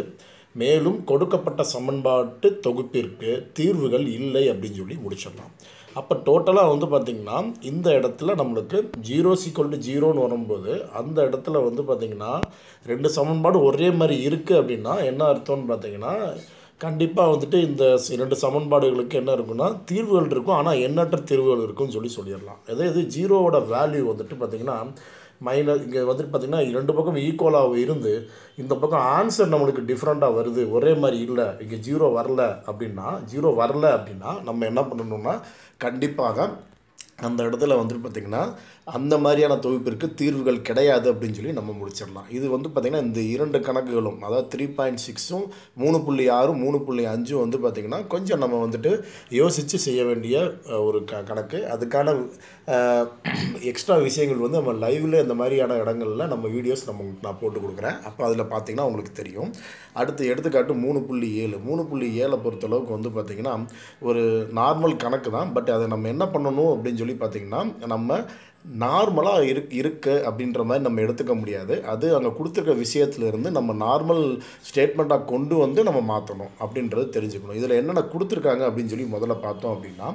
மேலும் கொடுக்கப்பட்ட சமன்பாட்டு தொகுப்பிற்கு தீர்வுகள் இல்லை அப்படின்னு சொல்லி முடிச்சிடலாம். அப்போ டோட்டலாக வந்து பார்த்திங்கன்னா இந்த இடத்துல நம்மளுக்கு ஜீரோ சீக்வல் டு ஜீரோன்னு வரும்போது அந்த இடத்துல வந்து பார்த்திங்கன்னா ரெண்டு சமன்பாடு ஒரே மாதிரி இருக்குது அப்படின்னா என்ன அர்த்தம்னு பார்த்திங்கன்னா கண்டிப்பாக வந்துட்டு இந்த இரண்டு சமன்பாடுகளுக்கு என்ன இருக்குன்னா தீர்வுகள் இருக்கும். ஆனால் எண்ணற்ற தீர்வுகள் இருக்கும்னு சொல்லி சொல்லிடலாம். அதே இது ஜீரோவோட வேல்யூ வந்துட்டு பார்த்திங்கன்னா மைனஸ் இங்கே வந்துட்டு பார்த்திங்கன்னா ரெண்டு பக்கம் ஈக்குவலாக இருந்து இந்த பக்கம் ஆன்சர் நம்மளுக்கு டிஃப்ரெண்ட்டாக வருது. ஒரே மாதிரி இல்லை. இங்கே ஜீரோ வரல அப்படின்னா ஜீரோ வரல அப்படின்னா நம்ம என்ன பண்ணணும்னா கண்டிப்பாக அந்த இடத்துல வந்துட்டு பார்த்திங்கன்னா அந்த மாதிரியான தொகுப்பிற்கு தீர்வுகள் கிடையாது அப்படின்னு சொல்லி நம்ம முடிச்சிடலாம். இது வந்து பார்த்திங்கன்னா இந்த இரண்டு கணக்குகளும் அதாவது த்ரீ பாயிண்ட் சிக்ஸும் மூணு புள்ளி ஆறும் மூணு புள்ளி அஞ்சும் வந்து பார்த்திங்கன்னா கொஞ்சம் நம்ம வந்துட்டு யோசித்து செய்ய வேண்டிய ஒரு க கணக்கு. அதுக்கான எக்ஸ்ட்ரா விஷயங்கள் வந்து நம்ம லைவில் இந்த மாதிரியான இடங்களில் நம்ம வீடியோஸ் நம்ம நான் போட்டு கொடுக்குறேன். அப்போ அதில் பார்த்திங்கன்னா உங்களுக்கு தெரியும். அடுத்து எடுத்துக்காட்டு மூணு புள்ளி ஏழு. மூணு புள்ளி ஏழை பொறுத்தளவுக்கு வந்து பார்த்திங்கன்னா ஒரு நார்மல் கணக்கு தான். பட் அதை நம்ம என்ன பண்ணணும் அப்படின்னு சொல்லி பார்த்திங்கன்னா நம்ம நார்மலாக இரு இருக்குது அப்படின்ற மாதிரி நம்ம எடுத்துக்க முடியாது. அது அங்கே கொடுத்துருக்க விஷயத்துல இருந்து நம்ம நார்மல் ஸ்டேட்மெண்ட்டாக கொண்டு வந்து நம்ம மாற்றணும் அப்படின்றது தெரிஞ்சுக்கணும். இதில் என்னென்ன கொடுத்துருக்காங்க அப்படின்னு சொல்லி முதல்ல பார்த்தோம் அப்படின்னா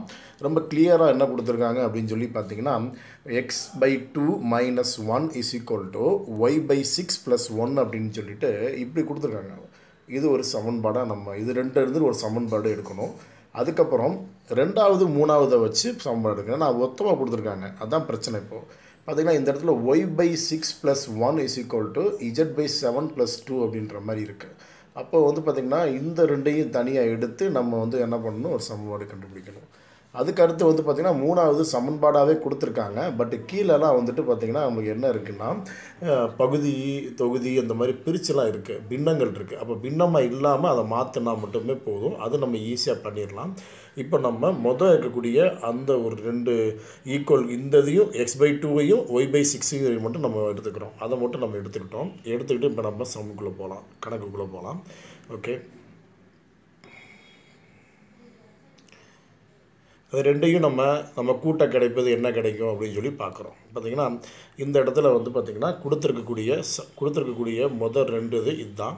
ரொம்ப கிளியராக என்ன கொடுத்துருக்காங்க அப்படின்னு சொல்லி பார்த்தீங்கன்னா x by two minus one is equal to y by six plus one அப்படின்னு சொல்லிட்டு இப்படி கொடுத்துருக்காங்க. இது ஒரு சமன்பாடாக நம்ம இது ரெண்டு இருந்து ஒரு சமன்பாடு எடுக்கணும். அதுக்கப்புறம் ரெண்டாவது மூணாவதை வச்சு சம்பளம் எடுக்கிறேன். நான் மொத்தமாக கொடுத்துருக்காங்க. அதுதான் பிரச்சனை இப்போது பார்த்திங்கன்னா இந்த இடத்துல y by six plus one is equal to z by seven plus two அப்படின்ற மாதிரி இருக்குது அப்போ வந்து பார்த்திங்கன்னா இந்த ரெண்டையும் தனியாக எடுத்து நம்ம வந்து என்ன பண்ணணும்? ஒரு சமன்பாடு கண்டுபிடிக்கணும். அதுக்கு அடுத்து வந்து பார்த்திங்கன்னா மூணாவது சமன்பாடாகவே கொடுத்துருக்காங்க. பட் கீழெல்லாம் வந்துட்டு பார்த்திங்கன்னா நமக்கு என்ன இருக்குன்னா பகுதி தொகுதி அந்த மாதிரி பிரிச்சுலாம் இருக்குது பின்னங்கள் இருக்குது அப்போ பின்னமாக இல்லாமல் அதை மாற்றினா மட்டுமே போதும். அது நம்ம ஈஸியாக பண்ணிடலாம் இப்போ நம்ம மொதல் இருக்கக்கூடிய அந்த ஒரு ரெண்டு ஈக்குவல் இந்த இதையும் எக்ஸ் பை டூவையும் ஒய் பை சிக்ஸையும் மட்டும் நம்ம எடுத்துக்கிறோம். அதை மட்டும் நம்ம எடுத்துக்கிட்டோம். எடுத்துக்கிட்டு இப்போ நம்ம சமுக்குள்ளே போகலாம் கணக்குக்குள்ளே போகலாம் ஓகே அது ரெண்டையும் நம்ம நம்ம கூட்ட கிடைப்பது என்ன கிடைக்கும் அப்படின்னு சொல்லி பார்க்குறோம். பார்த்தீங்கன்னா இந்த இடத்துல வந்து பார்த்திங்கன்னா கொடுத்துருக்கக்கூடிய ச கொடுத்துருக்கக்கூடிய முதல் ரெண்டு இது இதுதான்.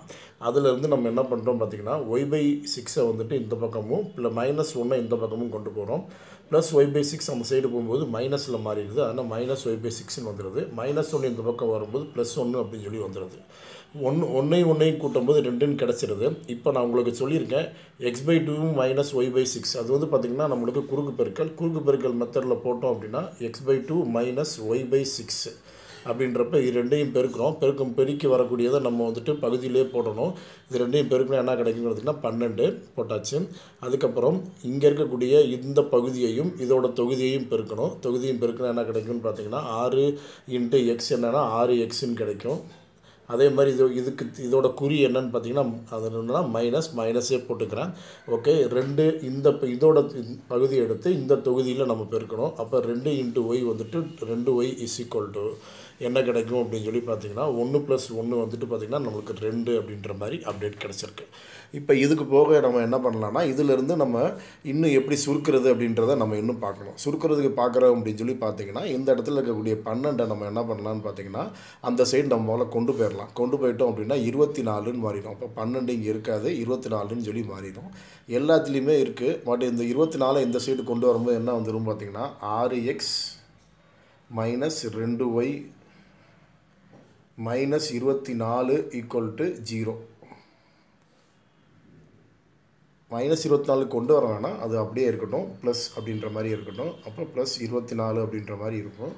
அதிலிருந்து நம்ம என்ன பண்ணுறோம் பார்த்திங்கன்னா ஒய் பை சிக்ஸை வந்துட்டு இந்த பக்கமும் இல்லை மைனஸ் ஒன்றை இந்த பக்கமும் கொண்டு போகிறோம் ப்ளஸ் ஒய் பை சிக்ஸ் அந்த சைடு போகும்போது மைனஸில் மாறிடுது. அதனால் மைனஸ் ஒய் பை சிக்ஸ்னு வந்துடுது. மைனஸ் ஒன்று இந்த பக்கம் வரும்போது ப்ளஸ் ஒன்று அப்படின்னு சொல்லி வந்துடுது. ஒன்று ஒன்றையும் ஒன்றையும் கூட்டும்போது ரெண்டுன்னு கிடச்சிருது. இப்போ நான் உங்களுக்கு சொல்லியிருக்கேன் எக்ஸ் பை டூவும் மைனஸ் ஒய் பை சிக்ஸ் அது வந்து பார்த்திங்கன்னா நம்மளுக்கு குறுக்கு பெருக்கல். குறுக்கு பெருக்கல் மெத்தடில் போட்டோம் அப்படின்னா x by two minus y by six அப்படின்றப்ப இது ரெண்டையும் பெருக்கிறோம். பெருக்கும் பெருக்கி வரக்கூடியதை நம்ம வந்துட்டு பகுதியிலே போடணும். இது ரெண்டையும் பெருக்கணும் என்ன கிடைக்குங்கிறதுனா பன்னெண்டு போட்டாச்சு. அதுக்கப்புறம் இங்கே இருக்கக்கூடிய இந்த பகுதியையும் இதோட தொகுதியையும் பெருக்கணும். தொகுதியும் பெருக்கணும் என்ன கிடைக்கும்னு பார்த்தீங்கன்னா ஆறு இன்ட்டு எக்ஸ் என்னென்னா ஆறு எக்ஸுன்னு கிடைக்கும். அதே மாதிரி இது இதுக்கு இதோட குறி என்னன்னு பார்த்தீங்கன்னா அது என்னென்னா மைனஸ் மைனஸே போட்டுக்கிறேன் ஓகே ரெண்டு இந்த இதோட பகுதி எடுத்து இந்த தொகுதியில் நம்ம பெருக்கணும். அப்போ ரெண்டு இன்ட்டு ஒய் வந்துட்டு ரெண்டு ஒய் இஸ் ஈக்குவல் டு என்ன கிடைக்கும் அப்படின்னு சொல்லி பார்த்தீங்கன்னா ஒன்று ப்ளஸ் ஒன்று வந்துட்டு பார்த்திங்கன்னா நம்மளுக்கு ரெண்டு அப்படின்ற மாதிரி அப்டேட் கிடச்சிருக்கு. இப்போ இதுக்கு போக நம்ம என்ன பண்ணலாம்னா இதிலிருந்து நம்ம இன்னும் எப்படி சுருக்கிறது அப்படின்றத நம்ம இன்னும் பார்க்கணும். சுருக்கிறதுக்கு பார்க்குறோம் அப்படின்னு சொல்லி பார்த்தீங்கன்னா இந்த இடத்துல இருக்கக்கூடிய பன்னெண்டை நம்ம என்ன பண்ணலாம்னு பார்த்தீங்கன்னா அந்த சைடு நம்ம முதல்ல கொண்டு போயிடலாம் கொண்டு போயிட்டோம் அப்படின்னா இருபத்தி நாலுன்னு மாறிடும். அப்போ பன்னெண்டு இங்கே இருக்காது இருபத்தி நாலுன்னு சொல்லி மாறிடும். எல்லாத்துலேயுமே இருக்குது பட் இந்த இருபத்தி நாலு இந்த சைடு கொண்டு வரும்போது என்ன வந்துடும் பார்த்தீங்கன்னா ஆறு எக்ஸ் மைனஸ் ரெண்டு ஒய் மைனஸ் இருபத்தி நாலு ஈக்குவல் டு ஜீரோ மைனஸ் இருபத்தி நாலு கொண்டு வர வேணாம் அது அப்படியே இருக்கட்டும். ப்ளஸ் அப்படின்ற மாதிரி இருக்கட்டும். அப்போ ப்ளஸ் இருபத்தி நாலு அப்படின்ற மாதிரி இருக்கும்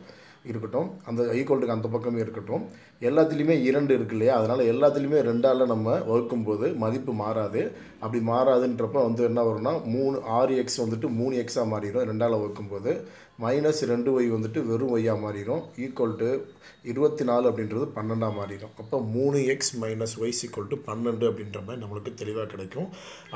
இருக்கட்டும். அந்த ஈக்குவல்ட்டுக்கு அந்த பக்கமே இருக்கட்டும். எல்லாத்துலேயுமே இரண்டு இருக்கு இல்லையா? அதனால் எல்லாத்துலேயுமே ரெண்டால் நம்ம வகுக்கும்போது மதிப்பு மாறாது. அப்படி மாறாதுன்றப்ப வந்து என்ன வரும்னா மூணு ஆறு எக்ஸ் வந்துட்டு மூணு எக்ஸாக மாறிடும். ரெண்டால் வகுக்கும்போது மைனஸ் ரெண்டு ஒய் வந்துட்டு வெறும் ஒய்யாக மாறிடும் ஈக்குவல் டு இருபத்தி நாலு அப்படின்றது பன்னெண்டாக மாறிடும் அப்போ மூணு x minus y's equal to பன்னெண்டு அப்படின்ற மாதிரி நம்மளுக்கு தெளிவாக கிடைக்கும்.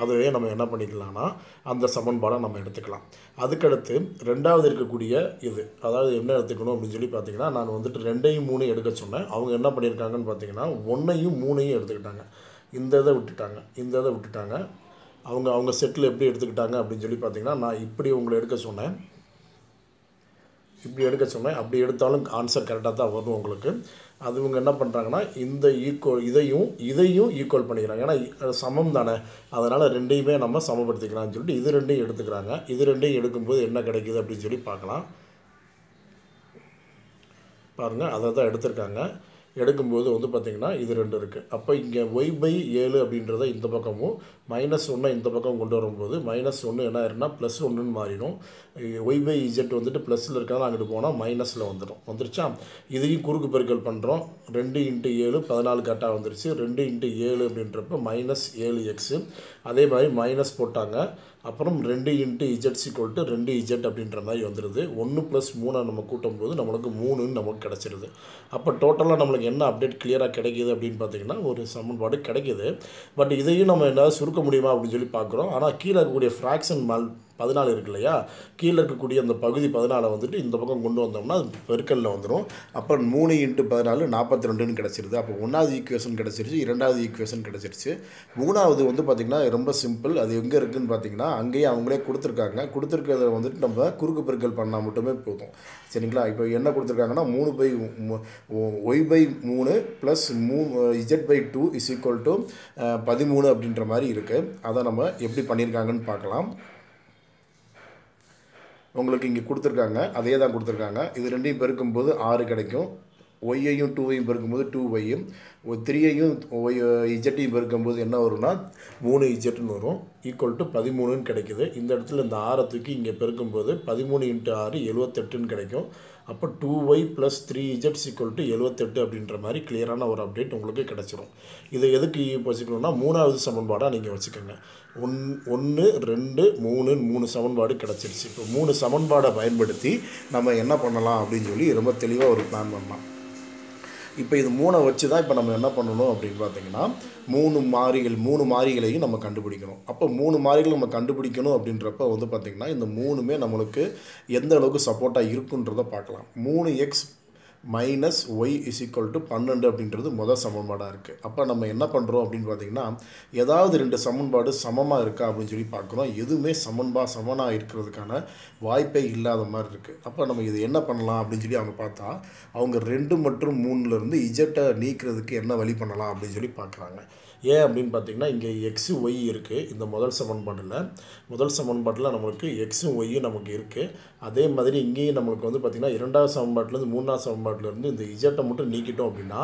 அதுவே நம்ம என்ன பண்ணிக்கலாம்னா அந்த சமன்பாடை நம்ம எடுத்துக்கலாம். அதுக்கடுத்து ரெண்டாவது இருக்கக்கூடிய இது அதாவது என்ன எடுத்துக்கணும் அப்படின்னு சொல்லி பார்த்தீங்கன்னா நான் வந்துட்டு ரெண்டையும் மூணையும் எடுக்க சொன்னேன். அவங்க என்ன பண்ணியிருக்காங்கன்னு பார்த்தீங்கன்னா ஒன்றையும் மூணையும் எடுத்துக்கிட்டாங்க. இந்த இதை விட்டுட்டாங்க இந்த இதை விட்டுட்டாங்க. அவங்க அவங்க செட்டில் எப்படி எடுத்துக்கிட்டாங்க அப்படின்னு சொல்லி பார்த்தீங்கன்னா நான் இப்படி உங்களை எடுக்க சொன்னேன். இப்படி எடுக்க சொன்னேன். அப்படி எடுத்தாலும் ஆன்சர் கரெக்டாக தான் வரும் உங்களுக்கு. அது இவங்க என்ன பண்ணுறாங்கன்னா இந்த ஈக்குவல் இதையும் இதையும் ஈக்குவல் பண்ணிக்கிறாங்க. ஏன்னா சமம் தானே. அதனால் ரெண்டையுமே நம்ம சமப்படுத்திக்கலாம்னு சொல்லிட்டு இது ரெண்டையும் எடுத்துக்கிறாங்க. இது ரெண்டையும் எடுக்கும்போது என்ன கிடைக்குது அப்படின்னு சொல்லி பார்க்கலாம். பாருங்கள் அதை தான் எடுத்திருக்காங்க. எடுக்கும்போது வந்து பார்த்திங்கன்னா இது ரெண்டு இருக்குது அப்போ இங்கே ஒய் பை ஏழு அப்படின்றத இந்த பக்கமும் மைனஸ் ஒன்றை இந்த பக்கம் கொண்டு வரும்போது மைனஸ் ஒன்று என்ன ஆயிருன்னா ப்ளஸ் ஒன்றுன்னு மாறிடும். ஒய் பை இஜெட் வந்துட்டு ப்ளஸில் இருக்கிறதா அங்கிட்டு போனால் மைனஸில் வந்துடும். வந்துருச்சா? இதையும் குறுக்கு பெருக்கல் பண்ணுறோம் ரெண்டு இன்ட்டு ஏழு பதினாலு கட்டாக வந்துருச்சு. ரெண்டு இன்ட்டு ஏழு அப்படின்றப்ப மைனஸ் ஏழு எக்ஸு அதே மாதிரி மைனஸ் போட்டாங்க. அப்புறம் ரெண்டு இன்ட்டு இஜெட் சிக்வல் டு ரெண்டு இஜெட் அப்படின்ற மாதிரி வந்துடுது ஒன்று ப்ளஸ் மூணை நம்ம கூட்டும் போது நம்மளுக்கு மூணுன்னு நமக்கு கிடச்சிருது. அப்போ டோட்டலாக நம்மளுக்கு என்ன அப்டேட் கிளியராக கிடைக்கிது அப்படின்னு பார்த்தீங்கன்னா ஒரு சமன்பாடு கிடைக்கிது. பட் இதையும் நம்ம என்னால் சுருக்க முடியுமா அப்படின்னு சொல்லி பார்க்குறோம் ஆனால் கீழே இருக்கக்கூடிய ஃப்ராக்ஷன் மல் பதினாலு இருக்கு இல்லையா? கீழே இருக்கக்கூடிய அந்த பகுதி பதினாலை வந்துட்டு இந்த பக்கம் கொண்டு வந்தோம்னா அது பெருக்கல்ல வந்துடும் அப்போ மூணு இன்ட்டு பதினாலு நாற்பத்தி ரெண்டுன்னு கிடச்சிருது. அப்போ ஒன்றாவது ஈக்குவேஷன் கிடச்சிருச்சு இரண்டாவது ஈக்குவேஷன் கிடச்சிருச்சு. மூணாவது வந்து பார்த்திங்கன்னா ரொம்ப சிம்பிள் அது எங்கே இருக்குதுன்னு பார்த்தீங்கன்னா அங்கேயே அவங்களே கொடுத்துருக்காங்க. கொடுத்துருக்கிறத வந்துட்டு நம்ம குறுக்கு பெருக்கல் பண்ணால் மட்டுமே போதும். சரிங்களா? இப்போ என்ன கொடுத்துருக்காங்கன்னா மூணு பை ஒய் பை மூணு ப்ளஸ் மூணு z by two is equal to பதிமூணு அப்படின்ற மாதிரி இருக்குது அதை நம்ம எப்படி பண்ணியிருக்காங்கன்னு பார்க்கலாம். உங்களுக்கு இங்கே கொடுத்துருக்காங்க அதே தான் கொடுத்துருக்காங்க. இது ரெண்டையும் பெருக்கும்போது ஆறு கிடைக்கும். ஒய்யையும் டூவையும் பெருக்கும்போது டூ ஒய்யும் த்ரீயையும் ஒய் இஜட்டையும் பெருக்கும்போது என்ன வரும்னா மூணு இஜட்டுன்னு வரும். ஈக்குவல் டு பதிமூணுன்னு கிடைக்குது. இந்த இடத்துல இந்த ஆறை தூக்கி இங்கே பெருக்கும்போது பதிமூணு இன்ட்டு ஆறு எழுவத்தெட்டுன்னு கிடைக்கும். அப்போ டூ ஒய் ப்ளஸ் த்ரீ இஜெட்ஸ் ஈக்குவல் டு எழுவத்தெட்டு அப்படின்ற மாதிரி கிளியரான ஒரு அப்டேட் உங்களுக்கு கிடச்சிரும். இதை எதுக்கு வச்சுக்கணும்னா மூணாவது சமன்பாடாக நீங்கள் வச்சுக்கோங்க. ஒன் ஒன்று ரெண்டு மூணு மூணு சமன்பாடு கிடச்சிருச்சு. இப்போ மூணு சமன்பாடை பயன்படுத்தி நம்ம என்ன பண்ணலாம் அப்படின்னு சொல்லி ரொம்ப தெளிவாக ஒரு பிளான் பண்ணலாம். இப்போ இது மூணை வச்சு தான் இப்போ நம்ம என்ன பண்ணணும் அப்படின்னு பார்த்தீங்கன்னா மூணு மாறிகள் மூணு மாறிகளையும் நம்ம கண்டுபிடிக்கணும். அப்போ மூணு மாறிகள் நம்ம கண்டுபிடிக்கணும் அப்படின்றப்ப வந்து பார்த்திங்கன்னா இந்த மூணுமே நம்மளுக்கு எந்த அளவுக்கு சப்போர்ட்டாக இருக்குன்றதை பார்க்கலாம். மூணு x minus y is equal to பன்னெண்டு அப்படின்றது முதல் சமன்பாடாக இருக்குது அப்போ நம்ம என்ன பண்ணுறோம் அப்படின்னு பார்த்தீங்கன்னா ஏதாவது ரெண்டு சமன்பாடு சமமாக இருக்கா அப்படின்னு சொல்லி பார்க்குறோம் எதுவுமே சமன்பா சமனாக இருக்கிறதுக்கான வாய்ப்பே இல்லாத மாதிரி இருக்குது அப்போ நம்ம இது என்ன பண்ணலாம் அப்படின்னு சொல்லி அவங்க பார்த்தா அவங்க ரெண்டு மற்றும் மூணுலேருந்து இஜெட்டை நீக்கிறதுக்கு என்ன வழி பண்ணலாம் அப்படின்னு சொல்லி பார்க்குறாங்க ஏன் அப்படின்னு பார்த்தீங்கன்னா இங்கே எக்ஸு ஒய் இருக்குது இந்த முதல் சமன்பாட்டில் முதல் சமன்பாட்டில் நம்மளுக்கு எக்ஸும் ஒய்யும் நமக்கு இருக்குது அதே மாதிரி இங்கேயும் நம்மளுக்கு வந்து பார்த்திங்கன்னா இரண்டாவது சமன்பாட்டிலேருந்து மூணாவது சமன்பாட்டிலேருந்து இந்த இஜட்டை மட்டும் நீக்கிட்டோம் அப்படின்னா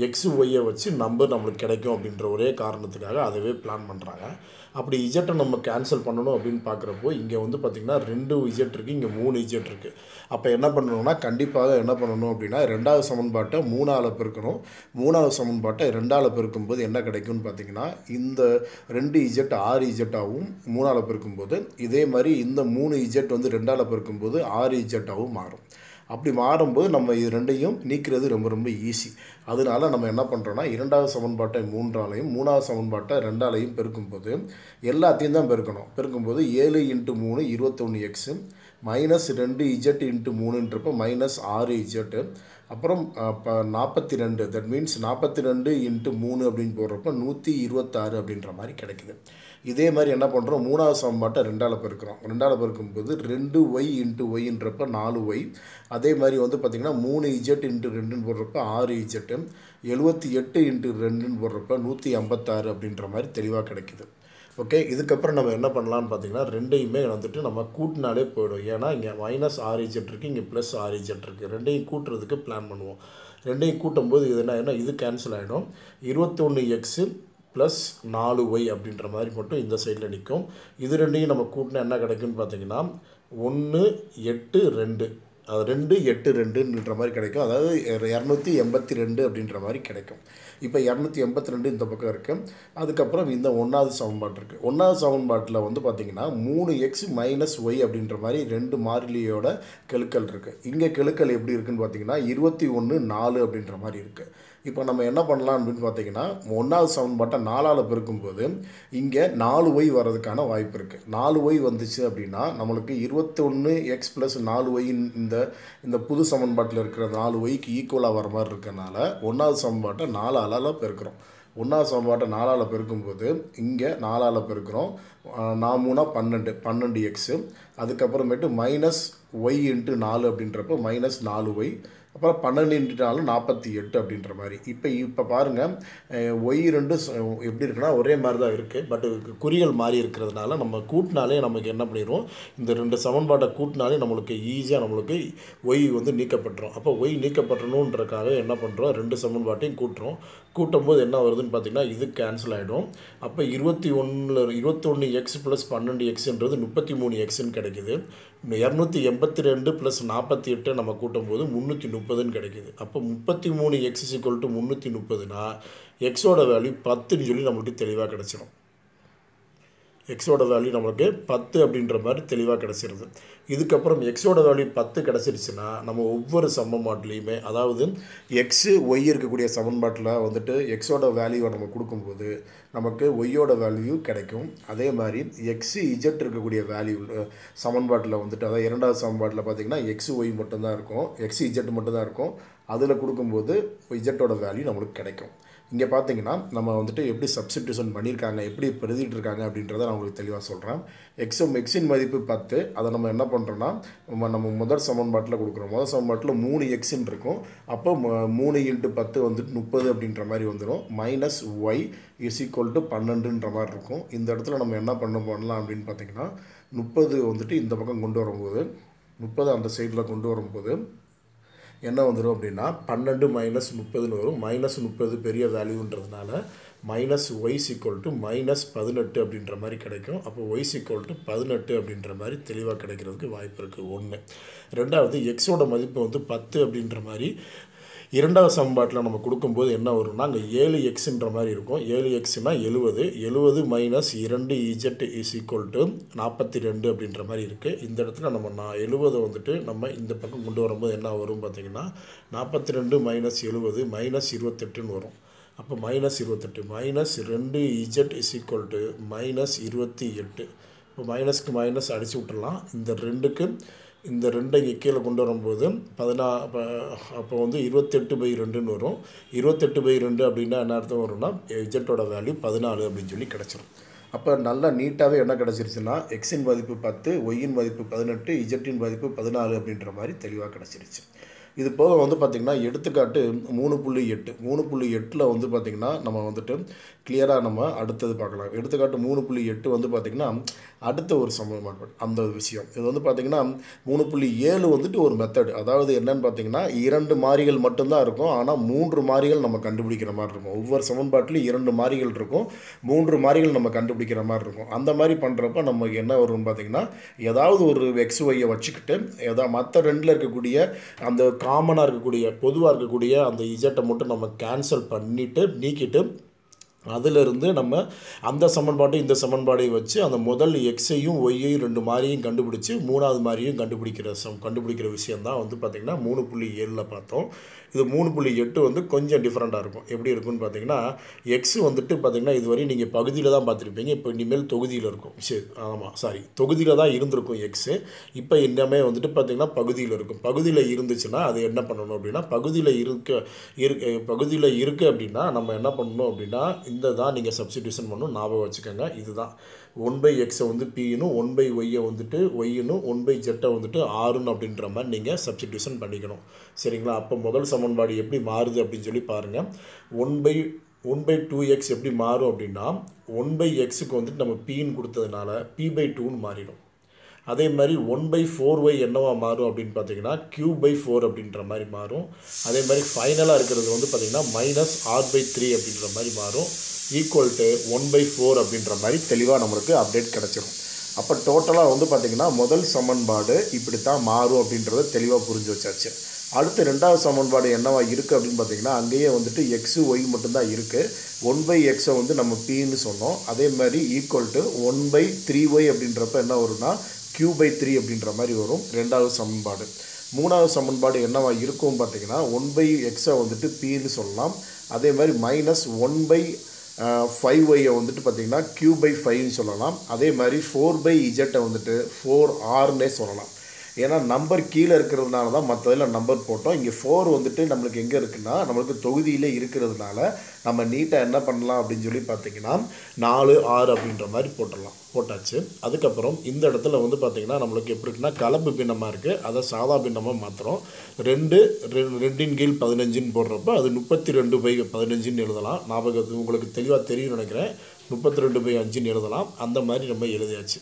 எக்ஸு ஒய்யை வச்சு நம்பர் நம்மளுக்கு கிடைக்கும் அப்படின்ற ஒரே காரணத்துக்காக அதவே பிளான் பண்ணுறாங்க அப்படி இஜெட்டை நம்ம கேன்சல் பண்ணணும் அப்படின்னு பார்க்குறப்போ இங்கே வந்து பார்த்திங்கன்னா ரெண்டு இஜெட் இருக்குது இங்கே மூணு இஜெட் இருக்குது அப்போ என்ன பண்ணணும்னா கண்டிப்பாக என்ன பண்ணணும் அப்படின்னா ரெண்டாவது சமன்பாட்டை மூணாவில் பெருக்கணும். மூணாவது சமன்பாட்டை ரெண்டாவில் பெருக்கும்போது என்ன கிடைக்கும்னு பார்த்தீங்கன்னா இந்த ரெண்டு இஜெட் ஆறு இஜெட்டாகவும் மூணாவில் பெருக்கும்போது இதே மாதிரி இந்த மூணு இஜெட் வந்து ரெண்டாவில் பெருக்கும்போது ஆறு இஜெட்டாகவும் மாறும். அப்படி மாறும்போது நம்ம இது ரெண்டையும் நீக்கிறது ரொம்ப ரொம்ப ஈஸி அதனால நம்ம என்ன பண்ணுறோன்னா இரண்டாவது சமன்பாட்டை மூன்றாலையும் மூணாவது சமன்பாட்டை ரெண்டாலையும் பெருக்கும்போது எல்லாத்தையும் தான் பெருக்கணும். பெருக்கும்போது ஏழு இன்ட்டு மூணு இருபத்தொன்று எக்ஸு மைனஸ் ரெண்டு இஜெட் இன்ட்டு மூணுன்றப்போ மைனஸ் ஆறு இஜெட்டு அப்புறம் இப்போ நாற்பத்தி ரெண்டு தட் மீன்ஸ் நாற்பத்தி ரெண்டு இன்ட்டு மூணு அப்படின்னு போடுறப்ப நூற்றி இருபத்தாறு அப்படின்ற மாதிரி கிடைக்குது. இதே மாதிரி என்ன பண்ணுறோம் மூணாவது சமன்பாட்டை ரெண்டால் பெருக்கிறோம். ரெண்டால் பெருக்கும்போது ரெண்டு ஒய் இன்ட்டு ஒய்ன்றப்ப நாலு ஒய் அதே மாதிரி வந்து பார்த்திங்கன்னா மூணு இஜெட் இன்ட்டு ரெண்டுன்னு போடுறப்ப ஆறு இஜெட்டு எழுபத்தி எட்டு இன்ட்டு ரெண்டுன்னு போடுறப்ப நூற்றி ஐம்பத்தாறு அப்படின்ற மாதிரி தெளிவாக கிடைக்குது. ஓகே இதுக்கப்புறம் நம்ம என்ன பண்ணலாம்னு பார்த்தீங்கன்னா ரெண்டையுமே வந்துட்டு நம்ம கூட்டினாலே போயிடும். ஏன்னா இங்கே மைனஸ் ஆரி இஜெட் இருக்குது இங்கே ப்ளஸ் ஆரி இஜெட் இருக்குது ரெண்டையும் கூட்டுறதுக்கு பிளான் பண்ணுவோம். ரெண்டையும் கூட்டும்போது இது என்ன ஏன்னா இது கேன்சல் ஆகிடும் இருபத்தொன்று எக்ஸு ப்ளஸ் நாலு ஒய் அப்படின்ற மாதிரி மட்டும் இந்த சைடில் நிற்கும். இது ரெண்டையும் நம்ம கூட்டினா என்ன கிடைக்குன்னு பார்த்தீங்கன்னா ஒன்று எட்டு ரெண்டு. ரெண்டு எட்டு ரெண்டுன்ற மாதிரி கிடைக்கும். அதாவது இரநூத்தி எண்பத்தி ரெண்டு அப்படின்ற மாதிரி கிடைக்கும். இப்போ இரநூத்தி எண்பத்தி ரெண்டு இந்த பக்கம் இருக்குது அதுக்கப்புறம் இந்த ஒன்றாவது சமன்பாடு இருக்குது ஒன்றாவது சமன்பாட்டில் வந்து பார்த்திங்கன்னா மூணு எக்ஸ் மைனஸ் ஒய் அப்படின்ற மாதிரி ரெண்டு மாறிலியோட கெழுக்கள் இருக்குது இங்கே கெழுக்கள் எப்படி இருக்குதுன்னு பார்த்தீங்கன்னா இருபத்தி ஒன்று நாலு அப்படின்ற மாதிரி இருக்குது இப்போ நம்ம என்ன பண்ணலாம் அப்படின்னு பார்த்தீங்கன்னா ஒன்றாவது சமன்பாட்டை நாலால் பெருக்கும்போது இங்கே நாலு ஒய் வர்றதுக்கான வாய்ப்பு இருக்குது நாலு ஒய் வந்துச்சு அப்படின்னா நம்மளுக்கு இருபத்தொன்று எக்ஸ் ப்ளஸ் நாலு ஒய் இந்த இந்த புது சமன்பாட்டில் இருக்கிற நாலு ஒய்க்கு ஈக்குவலாக வர மாதிரி இருக்கிறனால ஒன்றாவது சமன்பாட்டை நாலால் பெருக்கிறோம். ஒன்றாவது சமன்பாட்டை நாலால் பெருக்கும்போது இங்கே நாலால் பெருக்கிறோம். நான் பன்னெண்டு பன்னெண்டு எக்ஸு அதுக்கப்புறமேட்டு மைனஸ் ஒய் இன்ட்டு நாலு அப்படின்றப்போ மைனஸ் நாலு ஒய் அப்புறம் பன்னெண்டு நாற்பத்தி எட்டு அப்படின்ற மாதிரி. இப்போ இப்போ பாருங்கள் ஒய் ரெண்டும் எப்படி இருக்குன்னா ஒரே மாதிரி தான் இருக்குது பட் குறிகள் மாறி இருக்கிறதுனால நம்ம கூட்டினாலே நமக்கு என்ன பண்ணிடுவோம் இந்த ரெண்டு சமன்பாட்டை கூட்டினாலே நம்மளுக்கு ஈஸியாக நம்மளுக்கு ஒய் வந்து நீக்கப்பட்டுரும். அப்போ ஒய் நீக்கப்பட்டணுன்றக்காக என்ன பண்ணுறோம் ரெண்டு சமன்பாட்டையும் கூட்டுறோம். கூட்டும்போது என்ன வருதுன்னு பார்த்தீங்கன்னா இது கேன்சல் ஆகிடும் அப்போ இருபத்தி ஒன்றில் இருபத்தொன்று எக்ஸ் ப்ளஸ் பன்னெண்டு எக்ஸ்ன்றது முப்பத்தி மூணு எக்ஸ்ன்னு கிடைக்குது. இரநூத்தி எண்பத்தி ரெண்டு ப்ளஸ் நாற்பத்தி எட்டு நம்ம கூட்டும்போது முந்நூற்றி முப்பதுன்னு கிடைக்குது. அப்போ முப்பத்தி மூணு எக்ஸ் இக்குவல் டு முந்நூற்றி முப்பதுனா எக்ஸோட வேல்யூ பத்துன்னு சொல்லி நம்மளுக்கு தெளிவாக கிடச்சிடும் எக்ஸோட வேல்யூ நம்மளுக்கு பத்து அப்படின்ற மாதிரி தெளிவாக கிடச்சிருது. இதுக்கப்புறம் எக்ஸோட வேல்யூ பத்து கிடச்சிருச்சுன்னா நம்ம ஒவ்வொரு சமன்பாட்டிலையுமே அதாவது எக்ஸு ஒய் இருக்கக்கூடிய சமன்பாட்டில் வந்துட்டு எக்ஸோட வேல்யூவை நம்ம கொடுக்கும்போது நமக்கு ஒய்யோட வேல்யூ கிடைக்கும். அதே மாதிரி எக்ஸு இஜெட் இருக்கக்கூடிய வேல்யூ சமன்பாட்டில் வந்துட்டு அதாவது இரண்டாவது சமன்பாட்டில் பார்த்தீங்கன்னா எக்ஸு ஒய் மட்டும்தான் இருக்கும். எக்ஸு இஜெட் மட்டும்தான் இருக்கும். அதில் கொடுக்கும்போது இஜெட்டோட வேல்யூ நம்மளுக்கு கிடைக்கும். இங்கே பார்த்தீங்கன்னா நம்ம வந்துட்டு எப்படி சப்ஸ்டியூஷன் பண்ணியிருக்காங்க எப்படி பெருதிட்டு இருக்காங்க அப்படின்றத நான் உங்களுக்கு தெளிவாக சொல்கிறேன் எக்ஸும் எக்ஸின் மதிப்பு பத்து. அதை நம்ம என்ன பண்ணுறோன்னா நம்ம நம்ம முதல் சமன்பாட்டில் கொடுக்குறோம். முதல் சமன்பாட்டில் மூணு எக்ஸின் இருக்கும். அப்போ ம- மூணு இன்ட்டு பத்து வந்துட்டு முப்பது அப்படின்ற மாதிரி வந்துடும் minus y is equal to பன்னெண்டுன்ற மாதிரி இருக்கும். இந்த இடத்துல நம்ம என்ன பண்ண பண்ணலாம் அப்படின்னு பார்த்தீங்கன்னா முப்பது வந்துட்டு இந்த பக்கம் கொண்டு வரும்போது முப்பது அந்த சைடில் கொண்டு வரும்போது என்ன வந்துடும் அப்படின்னா பன்னெண்டு மைனஸ் முப்பதுன்னு வரும். மைனஸ் முப்பது பெரிய வேல்யூன்றதுனால minus y's equal to minus பதினெட்டு அப்படின்ற மாதிரி கிடைக்கும். அப்போ ஒய்ஸ் ஈக்குவல் டு பதினெட்டு அப்படின்ற மாதிரி தெளிவாக கிடைக்கிறதுக்கு வாய்ப்பு இருக்குது ஒன்று ரெண்டாவது எக்ஸோட மதிப்பு வந்து பத்து அப்படின்ற மாதிரி இரண்டாவது சமன்பாட்டில் நம்ம கொடுக்கும்போது என்ன வரும்னா அங்கே ஏழு எக்ஸுன்ற மாதிரி இருக்கும். ஏழு எக்ஸ்னால் எழுபது எழுபது மைனஸ் இரண்டு இஜெட் இஸ் ஈக்குவல் டு நாற்பத்தி ரெண்டு அப்படின்ற மாதிரி இருக்குது இந்த இடத்துல நம்ம நான் எழுபதை வந்துட்டு நம்ம இந்த பக்கம் கொண்டு வரும்போது என்ன வரும் பார்த்திங்கன்னா நாற்பத்தி ரெண்டு மைனஸ் எழுபது மைனஸ் இருபத்தெட்டுன்னு வரும். அப்போ மைனஸ் இருபத்தெட்டு. மைனஸ் ரெண்டு Z is equal to minus இருபத்தி எட்டு. இப்போ மைனஸ்க்கு மைனஸ் அடித்து விட்டுடலாம். இந்த ரெண்டுக்கு இந்த ரெண்டை இங்கே கீழே கொண்டு வரும்போது பதினா அப்போ அப்போ வந்து இருபத்தெட்டு பை ரெண்டுன்னு வரும். இருபத்தெட்டு பை ரெண்டு அப்படின்னா என்ன அர்த்தம் வரும்னா இஜெட்டோட வேல்யூ பதினாலு அப்படின்னு சொல்லி கிடச்சிரும். அப்போ நல்லா நீட்டாகவே என்ன கிடச்சிருச்சுன்னா எக்ஸின் மதிப்பு பத்து ஒய்யின் மதிப்பு பதினெட்டு இஜெட்டின் மதிப்பு பதினாலு அப்படின்ற மாதிரி தெளிவாக கிடச்சிருச்சு. இது போக வந்து பார்த்திங்கன்னா எடுத்துக்காட்டு மூணு புள்ளி எட்டு. மூணு புள்ளி எட்டில் வந்து பார்த்திங்கன்னா நம்ம வந்துட்டு கிளியராக நம்ம அடுத்தது பார்க்கலாம். எடுத்துக்காட்டு மூணு புள்ளி எட்டு வந்து பார்த்திங்கன்னா அடுத்த ஒரு சமன்பாடு அந்த ஒரு விஷயம். இது வந்து பார்த்திங்கன்னா மூணு புள்ளி ஏழு வந்துட்டு ஒரு மெத்தட் அதாவது என்னன்னு பார்த்திங்கன்னா இரண்டு மாறிகள் மட்டும்தான் இருக்கும். ஆனால் மூன்று மாறிகள் நம்ம கண்டுபிடிக்கிற மாதிரி இருக்கும். ஒவ்வொரு சமன்பாட்டிலும் இரண்டு மாறிகள் இருக்கும். மூன்று மாறிகள் நம்ம கண்டுபிடிக்கிற மாதிரி இருக்கும். அந்த மாதிரி பண்ணுறப்ப நமக்கு என்ன வரும்னு பார்த்திங்கன்னா ஏதாவது ஒரு எக்ஸ் ஒய்யை வச்சுக்கிட்டு ஏதாவது மற்ற ரெண்டில் இருக்கக்கூடிய அந்த காமனாக இருக்கக்கூடிய பொதுவாக இருக்கக்கூடிய அந்த இஜெட்டை மட்டும் நம்ம கேன்சல் பண்ணிவிட்டு நீக்கிட்டு அதிலிருந்து நம்ம அந்த சமன்பாட்டை இந்த சமன்பாட்டையும் வச்சு அந்த முதல் எக்ஸையும் ஒய்யையும் ரெண்டு மாதிரியும் கண்டுபிடிச்சி மூணாவது மாதிரியும் கண்டுபிடிக்கிற சம் கண்டுபிடிக்கிற விஷயந்தான் வந்து பார்த்திங்கன்னா மூணு புள்ளி ஏழில் பார்த்தோம். இது மூணு புள்ளி எட்டு வந்து கொஞ்சம் டிஃப்ரெண்ட்டாக இருக்கும். எப்படி இருக்குன்னு பார்த்தீங்கன்னா எக்ஸ் வந்துட்டு பார்த்திங்கன்னா இதுவரை நீங்கள் பகுதியில் தான் பார்த்துருப்பீங்க. இப்போ இனிமேல் தொகுதியில் இருக்கும். சரி ஆமாம் சாரி தொகுதியில் தான் இருந்திருக்கும் எக்ஸு இப்போ இன்னமே வந்துட்டு பார்த்திங்கன்னா பகுதியில் இருக்கும். பகுதியில் இருந்துச்சுன்னா அது என்ன பண்ணணும் அப்படின்னா பகுதியில் இருக்க இரு பகுதியில் இருக்குது அப்படின்னா நம்ம என்ன பண்ணணும் அப்படின்னா இந்த தான் நீங்கள் சப்ஸ்டியூஷன் பண்ணணும். ஞாபகம் வச்சுக்கோங்க. இதுதான். ஒன் பை எக்ஸை வந்து பின்னு ஒன் பை ஒய்யை வந்துட்டு ஒய்யினும் ஒன் பை ஜெட்டை வந்துட்டு ஆறுன்னு அப்படின்ற மாதிரி நீங்கள் சப்ஸ்டியூஷன் பண்ணிக்கணும். சரிங்களா? அப்போ முதல் சமன்பாடு எப்படி மாறுது அப்படின்னு சொல்லி பாருங்கள் one by one by two X எப்படி மாறும் அப்படின்னா ஒன் பை எக்ஸுக்கு வந்துட்டு நம்ம பின்னு கொடுத்ததுனால பி பை டூன்னு மாறிடும். அதே மாதிரி ஒன் பை ஃபோர் ஒய் என்னவா மாறும் அப்படின்னு பார்த்தீங்கன்னா க்யூ பை ஃபோர் அப்படின்ற மாதிரி மாறும். அதே மாதிரி ஃபைனலாக இருக்கிறது வந்து பார்த்திங்கன்னா மைனஸ் ஆர் பை த்ரீ அப்படின்ற மாதிரி மாறும். Equal to one by four அப்படின்ற மாதிரி தெளிவாக நம்மளுக்கு அப்டேட் கிடச்சிரும். அப்போ டோட்டலாக வந்து பார்த்திங்கன்னா முதல் சமன்பாடு இப்படி தான் மாறும் அப்படின்றத தெளிவாக புரிஞ்சு வச்சாச்சு. அடுத்து ரெண்டாவது சமன்பாடு என்னவா இருக்குது அப்படின்னு பார்த்தீங்கன்னா அங்கேயே வந்துட்டு எக்ஸு ஒய் மட்டும்தான் இருக்குது ஒன் பை எக்ஸை வந்து நம்ம பின்னு சொன்னோம். அதே மாதிரி equal to one by three Y அப்படின்றப்ப என்ன வரும்னா கியூ பை த்ரீ அப்படின்ற மாதிரி வரும். ரெண்டாவது சமன்பாடு. மூணாவது சமன்பாடு என்னவா இருக்கும் பார்த்தீங்கன்னா ஒன் பை எக்ஸை வந்துட்டு பின்னு சொல்லலாம். அதே மாதிரி மைனஸ் ஒன் பை ஃபைவ் ஒய்யை வந்துட்டு பார்த்தீங்கன்னா க்யூ பை ஃபைவ்னு சொல்லலாம். அதே மாதிரி ஃபோர் பை இஜெட்டை வந்துட்டு ஃபோர் ஆர்னே சொல்லலாம். ஏன்னா நம்பர் கீழே இருக்கிறதுனால தான் மற்றதில் நம்பர் போட்டோம். இங்கே ஃபோர் வந்துட்டு நம்மளுக்கு எங்கே இருக்குன்னா நம்மளுக்கு தொகுதியிலே இருக்கிறதுனால நம்ம நீட்டாக என்ன பண்ணலாம் அப்படின்னு சொல்லி பார்த்தீங்கன்னா நாலு ஆறு அப்படின்ற மாதிரி போட்டுடலாம். போட்டாச்சு. அதுக்கப்புறம் இந்த இடத்துல வந்து பார்த்திங்கன்னா நம்மளுக்கு எப்படி இருக்குன்னா கலப்பு பின்னமாக இருக்குது அதை சாதா பின்னமாக மாற்றுறோம் ரெண்டு ரெ- ரெண்டின் கீழ் பதினஞ்சுன்னு போடுறப்ப அது முப்பத்தி ரெண்டு பை பதினஞ்சுன்னு எழுதலாம். ஞாபகம் உங்களுக்கு தெளிவாக தெரியும்னு நினைக்கிறேன். முப்பத்தி ரெண்டு பை அஞ்சுன்னு எழுதலாம். அந்த மாதிரி நம்ம எழுதியாச்சு.